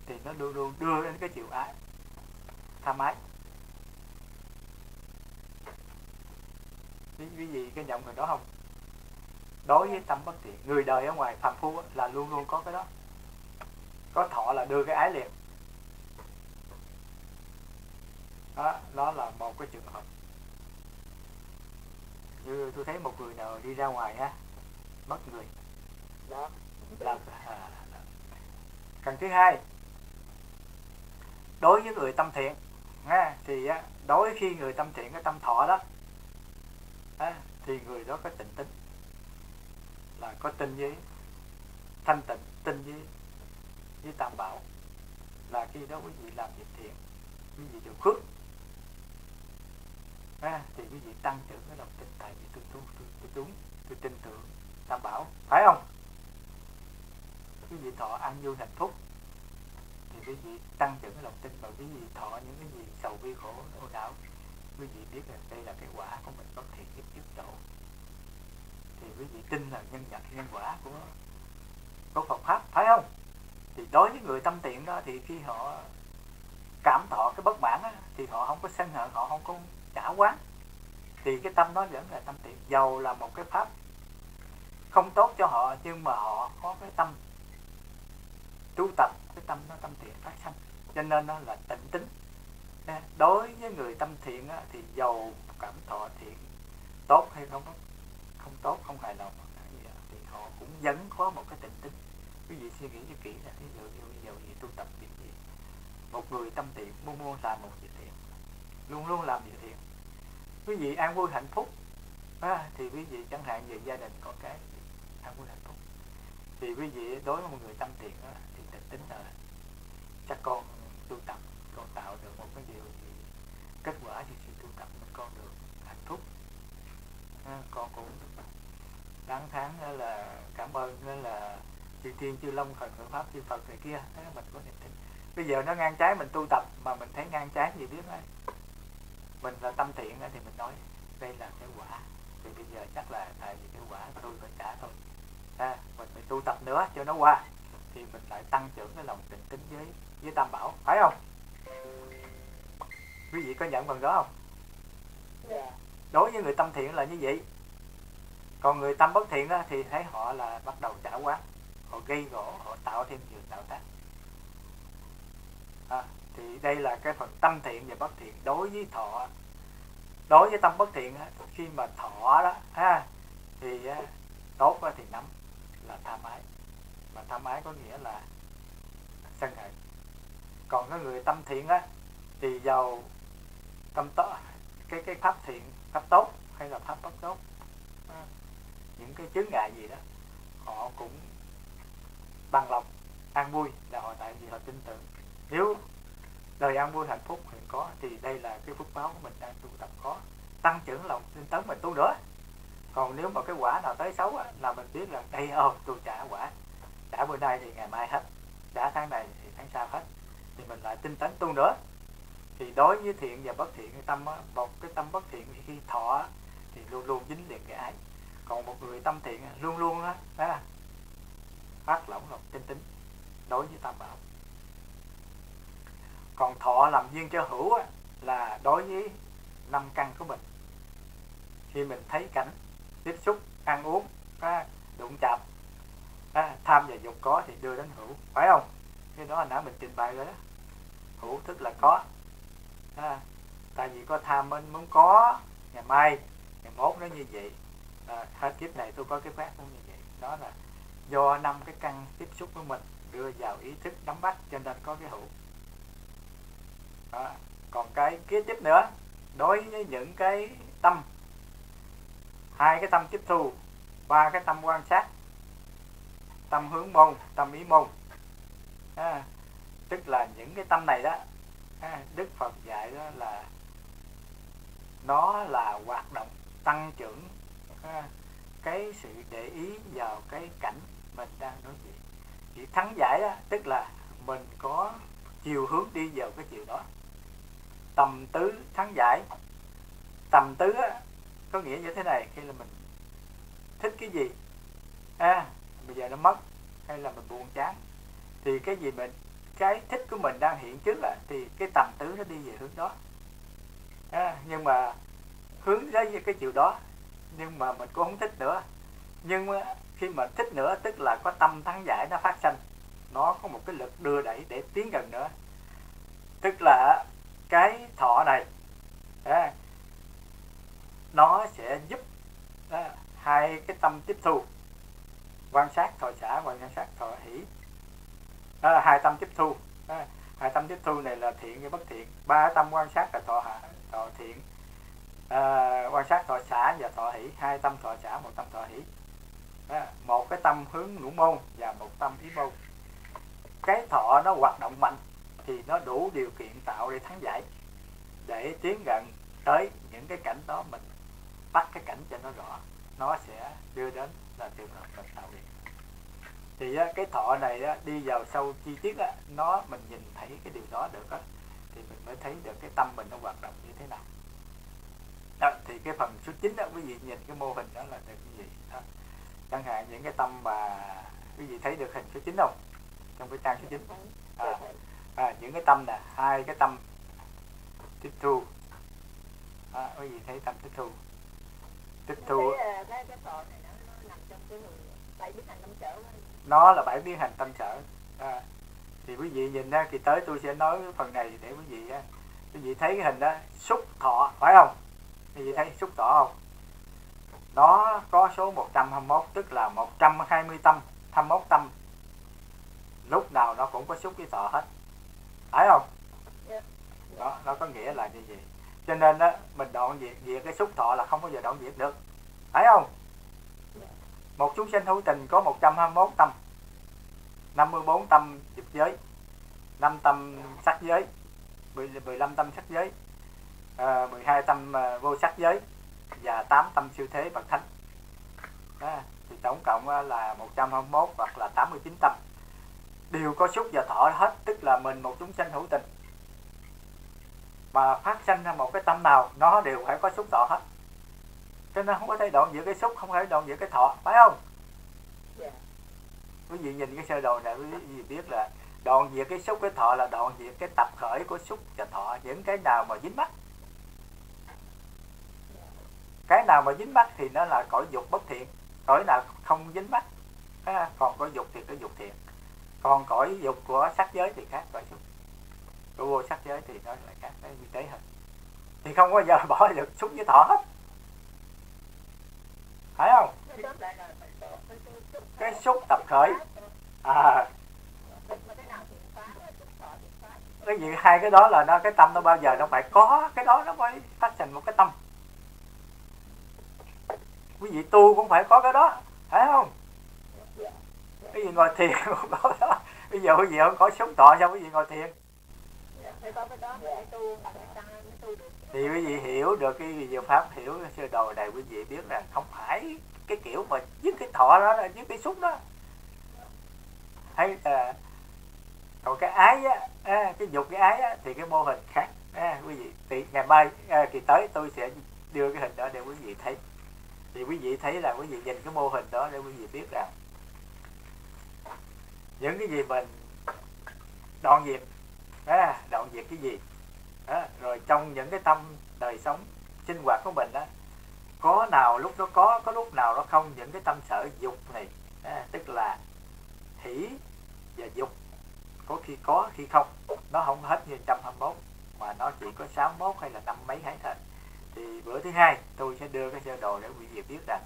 thì nó luôn luôn đưa đến cái chịu ái tham ái. Quý, quý vị có nhận phần đó không? Đối với tâm bất thiện người đời ở ngoài phàm phu là luôn luôn có cái đó. Có thọ là đưa cái ái liền đó, đó là một cái trường hợp. Như tôi thấy một người nào đi ra ngoài ha mất người. Đó là à, cần thứ hai đối với người tâm thiện ha, thì đối khi người tâm thiện cái tâm thọ đó ha, thì người đó có tình tính là có tinh với thanh tịnh tinh với với tam bảo. Là khi đó quý vị làm việc thiện quý vị được phước. À, thì quý vị tăng trưởng cái lòng tin tại vì tôi tu tôi tôi đúng tôi tin tưởng tam bảo phải không? Quý vị thọ ăn vui hạnh phúc thì quý vị tăng trưởng cái lòng tin và quý vị thọ những cái gì sầu bi khổ ưu não quý vị biết là đây là cái quả của mình có thiện kiếp giúp độ thì quý vị tin là nhân vật nhân quả của của Phật pháp phải không? Thì đối với người tâm tiện đó thì khi họ cảm thọ cái bất mãn đó, thì họ không có sân hận họ không có trả quán. Thì cái tâm đó vẫn là tâm tiện giàu là một cái pháp không tốt cho họ nhưng mà họ có cái tâm tu tập cái tâm nó tâm thiện phát sanh. Cho nên nó là tịnh tính. Đối với người tâm thiện thì giàu cảm thọ thiện tốt hay không không tốt không hài lòng thì họ cũng vẫn có một cái tình tính. Quý vị suy nghĩ cho kỹ là ví dụ như bây giờ gì tu tập việc gì một người tâm thiện muốn muốn làm một việc thiện luôn luôn làm việc thiện. Quý vị an vui hạnh phúc à, thì quý vị chẳng hạn về gia đình có cái an vui hạnh phúc. Thì quý vị đối với một người tâm thiện đó, thì tình tính là chắc con tu tập con tạo được một cái điều gì kết quả thì sự tu tập mình con được con cũng đáng tháng đó là cảm ơn đó là chư thiên chư long thần phật pháp chư phật này kia. Đó, mình có niềm tin. Bây giờ nó ngang trái mình tu tập mà mình thấy ngang trái gì biết đấy mình là tâm thiện thì mình nói đây là cái quả. Thì bây giờ chắc là tại vì cái quả tôi phải trả thôi. À, mình phải tu tập nữa cho nó qua thì mình lại tăng trưởng cái lòng tình tính với với tam bảo. Phải không? Quý vị có nhận phần đó không? Yeah đối với người tâm thiện là như vậy. Còn người tâm bất thiện đó, thì thấy họ là bắt đầu trả quán họ gây gỗ họ tạo thêm nhiều tạo tác. À, thì đây là cái phần tâm thiện và bất thiện đối với thọ. Đối với tâm bất thiện đó, khi mà thọ đó ha thì tốt á, thì nắm là tham ái mà tham ái có nghĩa là sân hận. Còn cái người tâm thiện á thì giàu tâm tốt cái cái pháp thiện pháp tốt hay là pháp bất tốt? À, những cái chướng ngại gì đó họ cũng bằng lòng an vui là họ tại vì họ tin tưởng. Nếu đời an vui hạnh phúc hiện có thì đây là cái phước báo của mình đang tu tập có. Tăng trưởng lòng tin tấn mình tu nữa. Còn nếu mà cái quả nào tới xấu á, là mình biết là đây ô tôi trả quả. Trả bữa nay thì ngày mai hết. Trả tháng này thì tháng sau hết. Thì mình lại tinh tấn tu nữa thì đối với thiện và bất thiện cái tâm á, một cái tâm bất thiện khi thọ thì luôn luôn dính liền cái ái. Còn một người tâm thiện luôn luôn á đó, phát lỏng lòng tinh tính đối với tam bảo. Còn thọ làm duyên cho hữu á, là đối với năm căn của mình. Khi mình thấy cảnh tiếp xúc ăn uống à, đụng chạm à, tham và dục có thì đưa đến hữu phải không? Cái đó là nãy mình trình bày rồi đó. Hữu tức là có à, tại vì có tham mình muốn có ngày mai ngày mốt nó như vậy. À, hết kiếp này tôi có cái khác nó như vậy. Đó là do năm cái căn tiếp xúc với mình đưa vào ý thức nắm bắt cho nên có cái hữu. Đó. còn cái kế tiếp nữa đối với những cái tâm hai cái tâm tiếp thu ba cái tâm quan sát tâm hướng môn tâm ý môn. À, tức là những cái tâm này đó đức phật dạy đó là nó là hoạt động tăng trưởng cái sự để ý vào cái cảnh mình đang đối diện. Chỉ thắng giải đó, tức là mình có chiều hướng đi vào cái chiều đó. Tầm tứ thắng giải. Tầm tứ đó, có nghĩa như thế này khi là mình thích cái gì? À, bây giờ nó mất hay là mình buồn chán thì cái gì mình cái thích của mình đang hiện trước là thì cái tầm tứ nó đi về hướng đó. À, nhưng mà hướng tới cái chiều đó nhưng mà mình cũng không thích nữa. Nhưng mà khi mà thích nữa tức là có tâm thắng giải nó phát sinh nó có một cái lực đưa đẩy để tiến gần nữa. Tức là cái thọ này à, nó sẽ giúp à, hai cái tâm tiếp thu. Quan sát thọ xã quan sát thọ hỷ đó là hai tâm tiếp thu. Hai tâm tiếp thu này là thiện và bất thiện. Ba tâm quan sát là thọ hạ thọ thiện. À, quan sát thọ xã và thọ hỷ. Hai tâm thọ xã một tâm thọ hỷ. À, một cái tâm hướng ngũ môn và một tâm ý môn. Cái thọ nó hoạt động mạnh thì nó đủ điều kiện tạo để thắng giải để tiến gần tới những cái cảnh đó mình bắt cái cảnh cho nó rõ. Nó sẽ đưa đến là trường hợp mình tạo nghiệp thì á, cái thọ này á, đi vào sâu chi tiết á, nó mình nhìn thấy cái điều đó được á, thì mình mới thấy được cái tâm mình nó hoạt động như thế nào. Đó, thì cái phần số 9 đó quý vị nhìn cái mô hình đó là được cái gì? Đó. chẳng hạn những cái tâm mà quý vị thấy được hình số 9 không? Trong cái trang số 9 à, à, những cái tâm nè hai cái tâm tiếp thu. À, quý vị thấy tâm tiếp thu. Tiếp thu nó là bảy biến hành tâm sở. À, thì quý vị nhìn ra thì tới tôi sẽ nói phần này để quý vị quý vị thấy cái hình đó xúc thọ phải không? Quý vị thấy xúc thọ không? Nó có số 121 tức là 120 tâm 21 tâm. Lúc nào nó cũng có xúc với thọ hết. Phải không? Dạ. đó nó có nghĩa là như vậy. Cho nên đó mình đoạn diệt diệt cái xúc thọ là không bao giờ đoạn diệt được. Phải không một chúng sinh hữu tình có 121 tâm 54 tâm dục giới 5 tâm sắc giới 15 tâm sắc giới ờ, 12 tâm ờ, vô sắc giới và 8 tâm siêu thế bậc thánh. À, thì tổng cộng ờ, là 121 hoặc là 89 tâm. Đều có xúc và thọ hết tức là mình một chúng sinh hữu tình. Mà phát sinh ra một cái tâm nào nó đều phải có xúc thọ hết cho nên không có thể đoạn giữa cái xúc không thể đoạn giữa cái thọ phải không yeah. Dạ. quý vị nhìn cái sơ đồ này quý vị biết là đoạn diệt cái xúc cái thọ là đoạn diệt cái tập khởi của xúc và thọ những cái nào mà dính mắt cái nào mà dính mắt thì nó là cõi dục bất thiện cõi nào không dính mắt à, còn có dục thì có dục thiện còn cõi dục của sắc giới thì khác cõi xúc của vô sắc giới thì nó lại khác cái vi tế hơn thì không bao giờ bỏ được xúc với thọ hết cái xúc tập khởi. À. Cái gì? Hai cái đó là nó, cái tâm nó bao giờ nó phải có, cái đó nó mới phát thành một cái tâm. Quý vị tu cũng phải có cái đó, phải không? Cái gì ngồi thiền cũng có đó. Bây giờ quý vị không có sống tọa, sao quý vị ngồi thiền? Thì quý vị hiểu được cái gì pháp hiểu sơ đồ này quý vị biết là không phải cái kiểu mà giết cái thọ đó là giết cái xúc đó. Hay là còn cái ái á à, cái dục cái ái á, thì cái mô hình khác. À, quý vị thì ngày mai à, kỳ tới tôi sẽ đưa cái hình đó để quý vị thấy. Thì quý vị thấy là quý vị nhìn cái mô hình đó để quý vị biết rằng những cái gì mình đoạn diệt à, đoạn diệt cái gì. À, rồi trong những cái tâm đời sống sinh hoạt của mình đó có nào lúc nó có có lúc nào nó không. Những cái tâm sở dục này à, tức là hỷ và dục có khi có khi không. Nó không hết như 121 mà nó chỉ có 61 hay là năm mấy tháng thôi. Thì bữa thứ hai tôi sẽ đưa cái sơ đồ để quý vị biết rằng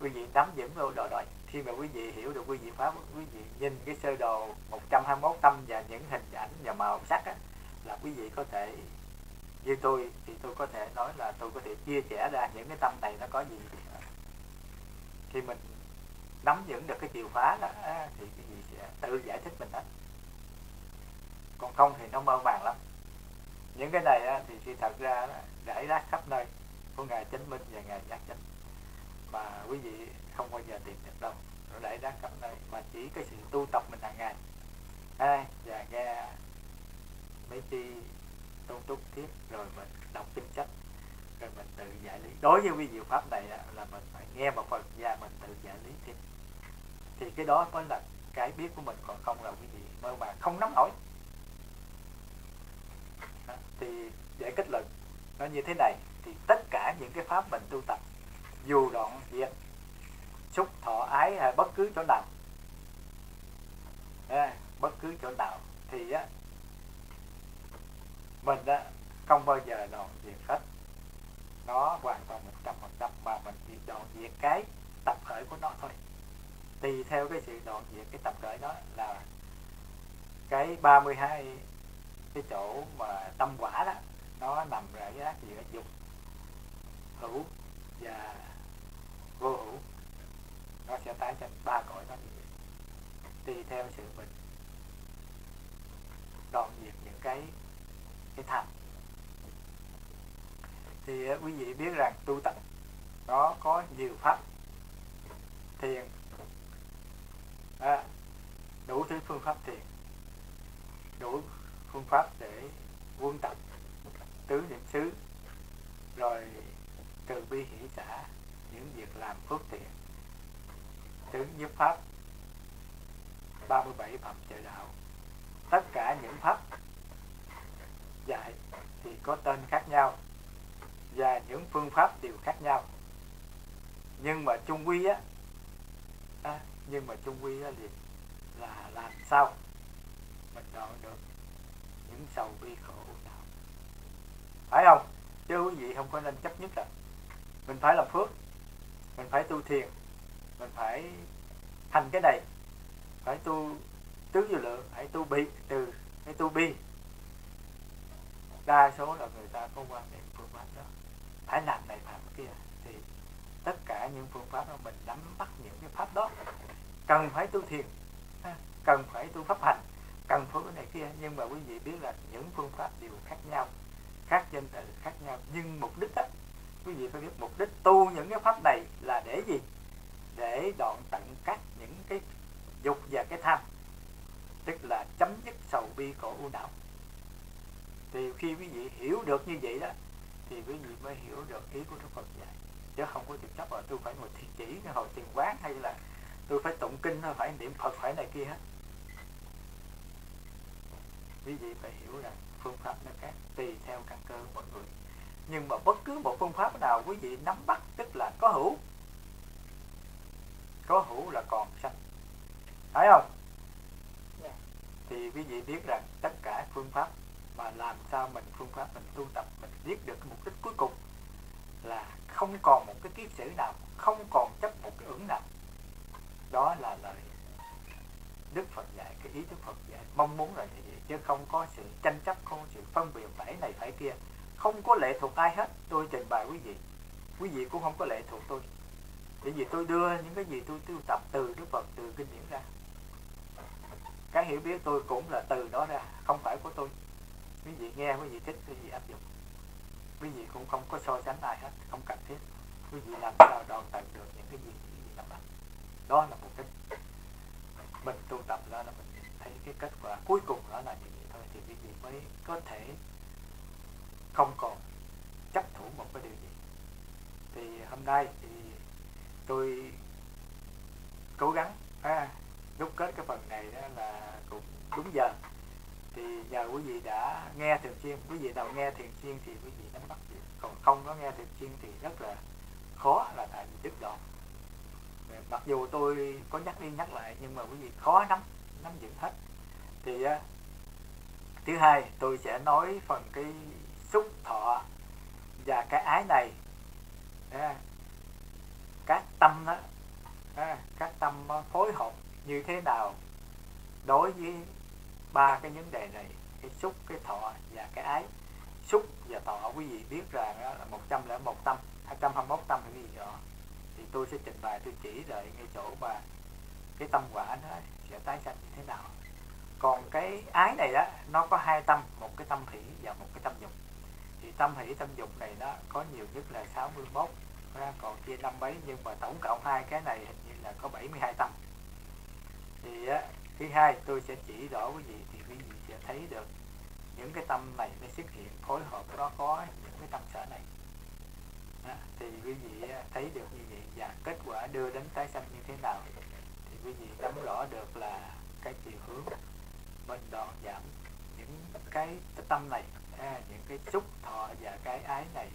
quý vị nắm vững đồ đồ rồi. Khi mà quý vị hiểu được quý vị pháp quý vị nhìn cái sơ đồ 121 tâm và những hình ảnh và màu sắc á, là quý vị có thể như tôi thì tôi có thể nói là tôi có thể chia sẻ ra những cái tâm này nó có gì ờ, khi mình nắm vững được cái chìa phá đó thì cái gì sẽ tự giải thích mình hết. Còn không thì nó mơ màng lắm. Những cái này thì sự thật ra rải rác khắp nơi của ngài chánh minh và ngài giác chánh. Mà quý vị không bao giờ tìm được đâu. Nó rải rác khắp nơi. Mà chỉ cái sự tu tập mình hàng ngày. À, và nghe mấy chi tôn túc thiết rồi mình đọc kinh sách rồi mình tự giải lý. Đối với vi diệu pháp này là mình phải nghe một phần và mình tự giải lý thêm. Thì cái đó mới là cái biết của mình còn không là quý vị mơ màng không nắm nổi thì để kết luận nó như thế này thì tất cả những cái pháp mình tu tập dù đoạn diệt xúc thọ ái hay bất cứ chỗ nào à, bất cứ chỗ nào thì á mình á, không bao giờ đoạn diệt hết. Nó hoàn toàn một trăm phần trăm mà mình chỉ đoạn diệt cái tập khởi của nó thôi. Tùy theo cái sự đoạn diệt cái tập khởi đó là cái 32 cái chỗ mà tâm quả đó, nó nằm rải rác giữa dục, hữu và vô hữu. Nó sẽ tái thành ba cõi đó. Tùy theo sự mình đoạn diệt những cái cái thành. Thì ờ, quý vị biết rằng tu tập nó có nhiều pháp. Thiền. À, đủ thứ phương pháp thiền. Đủ phương pháp để quân tập tứ niệm xứ. Rồi từ bi hỷ xã những việc làm phước thiện. Tướng nhất pháp 37 phẩm trợ đạo. Tất cả những pháp dạy thì có tên khác nhau và những phương pháp đều khác nhau. Nhưng mà chung quy á à, nhưng mà chung quy á thì là làm sao mình đoạn được những sầu bi khổ nào. Phải không? Chứ quý vị không có nên chấp nhất là mình phải làm phước mình phải tu thiền mình phải thành cái này. Phải tu tứ vô lượng phải tu bi từ phải tu bi đa số là người ta có quan niệm phương pháp đó. Phải làm này làm kia. Thì tất cả những phương pháp đó mình nắm bắt những cái pháp đó. Cần phải tu thiền cần phải tu pháp hành, cần phải cái này kia. Nhưng mà quý vị biết là những phương pháp đều khác nhau, khác danh tự khác nhau. Nhưng mục đích đó quý vị phải biết mục đích tu những cái pháp này là để gì? Để đoạn tận các những cái dục và cái tham. Tức là chấm dứt sầu bi khổ u não thì khi quý vị hiểu được như vậy đó thì quý vị mới hiểu được ý của Đức Phật dạy. Chứ không có trực chấp là tôi phải ngồi thiền chỉ hồi tiền quán hay là tôi phải tụng kinh phải niệm Phật phải này kia hết. Quý vị phải hiểu rằng phương pháp nó khác tùy theo căn cơ mọi người. Nhưng mà bất cứ một phương pháp nào quý vị nắm bắt tức là có hữu. Có hữu là còn sanh. Phải không? Yeah. Dạ. thì quý vị biết rằng tất cả phương pháp mà làm sao mình phương pháp mình tu tập, mình giết được cái mục đích cuối cùng là không còn một cái kiết sử nào, không còn chấp một cái ứng nào. Đó là lời Đức Phật dạy, cái ý Đức Phật dạy. Mong muốn là như vậy, chứ không có sự tranh chấp, không có sự phân biệt phải này phải kia. Không có lệ thuộc ai hết. Tôi trình bày quý vị. Quý vị cũng không có lệ thuộc tôi. Bởi vì tôi đưa những cái gì tôi tu tập từ Đức Phật, từ kinh điển ra. Cái hiểu biết tôi cũng là từ đó ra, không phải của tôi quý vị nghe quý vị thích quý vị áp dụng. Quý vị cũng không có so sánh ai hết không cần thiết. Quý vị làm sao đoạn tận được những cái gì quý vị làm đó là một đích mình tu tập đó là mình thấy cái kết quả. Cuối cùng đó là như vậy thôi thì quý vị mới có thể không còn chấp thủ một cái điều gì. Thì hôm nay thì tôi cố gắng à, đúc kết cái phần này đó là cũng đúng giờ thì nhờ quý vị đã nghe thường xuyên quý vị nào nghe thường xuyên thì quý vị nắm bắt được còn không có nghe thường xuyên thì rất là khó là tại vì đứt đoạn. Mặc dù tôi có nhắc đi nhắc lại nhưng mà quý vị khó nắm nắm giữ hết. Thì uh, thứ hai tôi sẽ nói phần cái xúc thọ và cái ái này. À, các tâm đó à, các tâm phối hợp như thế nào đối với ba cái vấn đề này cái xúc cái thọ và cái ái. Xúc và thọ quý vị biết rằng đó là một trăm lẻ một tâm hai trăm hai mươi tâm hay gì đó. Thì tôi sẽ trình bày tôi chỉ lại ngay chỗ mà cái tâm quả nó sẽ tái sanh như thế nào. Còn cái ái này đó nó có hai tâm một cái tâm hỷ và một cái tâm dục. Thì tâm hỷ tâm dục này nó có nhiều nhất là 61 còn chia năm mấy nhưng mà tổng cộng hai cái này hình như là có 72 tâm. Thì á, thứ hai tôi sẽ chỉ rõ quý vị thì quý vị sẽ thấy được những cái tâm này nó xuất hiện phối hợp nó có những cái tâm sở này. À, thì quý vị à, thấy được như vậy và kết quả đưa đến tái sanh như thế nào thì quý vị nắm rõ được là cái chiều hướng mình đoạn giảm những cái, cái tâm này à, những cái xúc thọ và cái ái này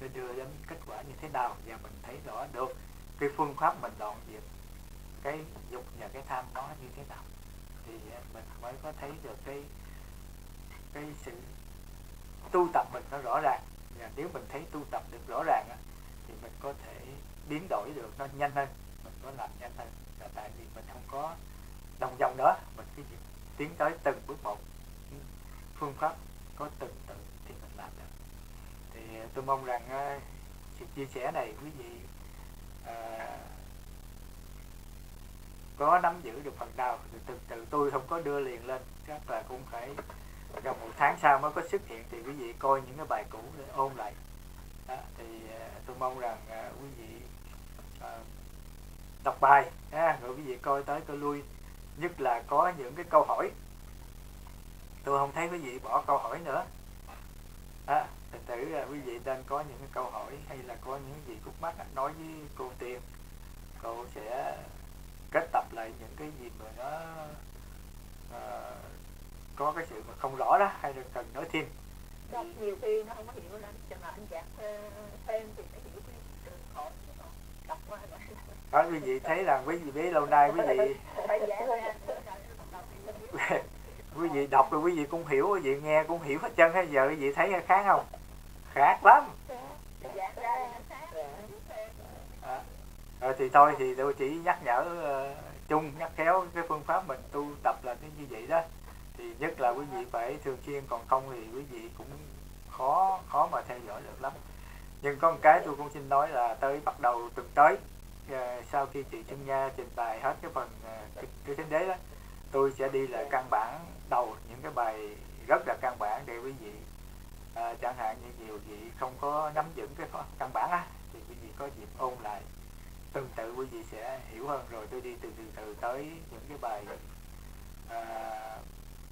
nó đưa đến kết quả như thế nào. Và mình thấy rõ được cái phương pháp mình đoạn diệt cái dục và cái tham nó như thế nào thì mình mới có thấy được cái cái sự tu tập mình nó rõ ràng. Và nếu mình thấy tu tập được rõ ràng á, thì mình có thể biến đổi được nó nhanh hơn mình có làm nhanh hơn. Là tại vì mình không có đồng dòng nữa mình cứ tiến tới từng bước một. Phương pháp có từng tự thì mình làm được. Thì à, tôi mong rằng à, sự chia sẻ này quý vị uh, có nắm giữ được phần nào thì từ từ tôi không có đưa liền lên chắc là cũng phải gần một tháng sau mới có xuất hiện. Thì quý vị coi những cái bài cũ để ôn lại. Đó, thì à, tôi mong rằng à, quý vị à, đọc bài ha, rồi quý vị coi tới coi lui. Nhất là có những cái câu hỏi. Tôi không thấy quý vị bỏ câu hỏi nữa. À, thành thử là quý vị nên có những cái câu hỏi hay là có những gì khúc mắc nói với cô tiên. Cô sẽ kết tập lại những cái gì mà nó uh, có cái sự mà không rõ đó hay là cần nói thêm? Đọc nhiều khi nó không có hiểu lắm cho anh giảng thêm thì nó hiểu cái khỏi đọc qua rồi. Đó quý vị thấy rằng quý vị biết lâu nay quý vị quý vị đọc rồi quý vị cũng hiểu quý vị nghe cũng hiểu hết chân hết giờ quý vị thấy khác không? Khác lắm. À, rồi thì thôi thì tôi chỉ nhắc nhở uh, chung nhắc khéo cái phương pháp mình tu tập là cái như vậy đó. Thì nhất là quý vị phải thường xuyên còn không thì quý vị cũng khó khó mà theo dõi được lắm. Nhưng có một cái tôi cũng xin nói là tới bắt đầu tuần tới uh, sau khi chị Trân Nha trình bày hết cái phần uh, cái thánh đế đó tôi sẽ đi lại căn bản đầu những cái bài rất là căn bản để quý vị à, chẳng hạn như nhiều vị không có nắm vững cái căn bản á thì quý vị có dịp ôn lại tương tự quý vị sẽ hiểu hơn rồi. Tôi đi từ từ từ tới những cái bài à,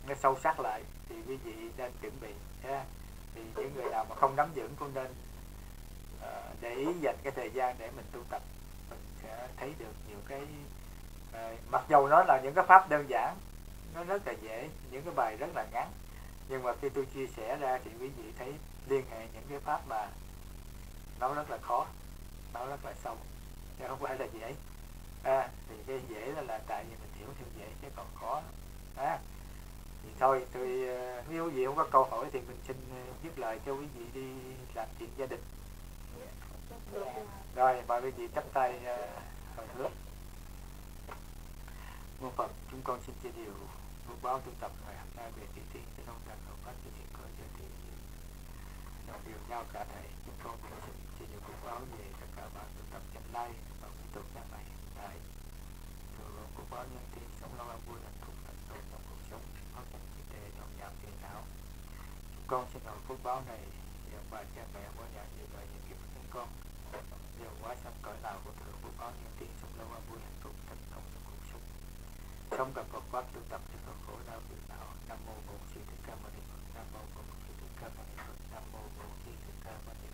nó sâu sắc lại thì quý vị nên chuẩn bị ha thì những người nào mà không nắm vững cũng nên à, để ý dành cái thời gian để mình tu tập. Mình sẽ thấy được nhiều cái à, mặc dầu nó là những cái pháp đơn giản nó rất là dễ những cái bài rất là ngắn nhưng mà khi tôi chia sẻ ra thì quý vị thấy liên hệ những cái pháp mà nó rất là khó nó rất là sâu chứ không phải là dễ. À, thì cái dễ là, là tại vì mình hiểu theo dễ chứ còn khó. À, thì thôi tôi ờ, nếu quý vị không có câu hỏi thì mình xin ờ, dứt lời cho quý vị đi làm chuyện gia đình. Rồi mời quý vị chắp tay uh, hướng mô phật chúng con xin chia điều phước báo tu tập ngày hôm nay về tỷ tỷ cho trong trần hậu pháp cho thiện cơ cho thiện đồng điều nhau cả thầy chúng con cũng xin chia điều phước báo về tất cả bạn tu tập chánh lai tục ra ngoài hiện tại. Thường lượng phước báo nhân thiên sống lâu an vui hạnh phúc thật tốt trong cuộc sống, có triển kinh tế đồng giảm tiền não. Chúng con xin hỏi phước báo này thì ông bà cha mẹ quá nhà như vậy những kiếp chúng con. Đều quá sắp cõi nào của thượng của báo những tiếng sống lâu an vui hạnh phúc thành công trong cuộc sống. Sống gặp Phật pháp tu tập cho con khổ đau phiền não. Nam mô bổn sư thích ca mâu ni phật. Nam mô bổn sư thích ca mâu ni phật. Nam mô bổn sư thích ca mâu ni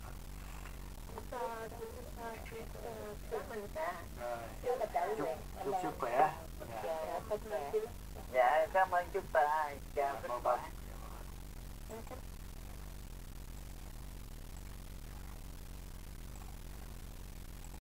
chúc chúc sức khỏe dạ dạ cảm ơn chúng ta chào Dạ,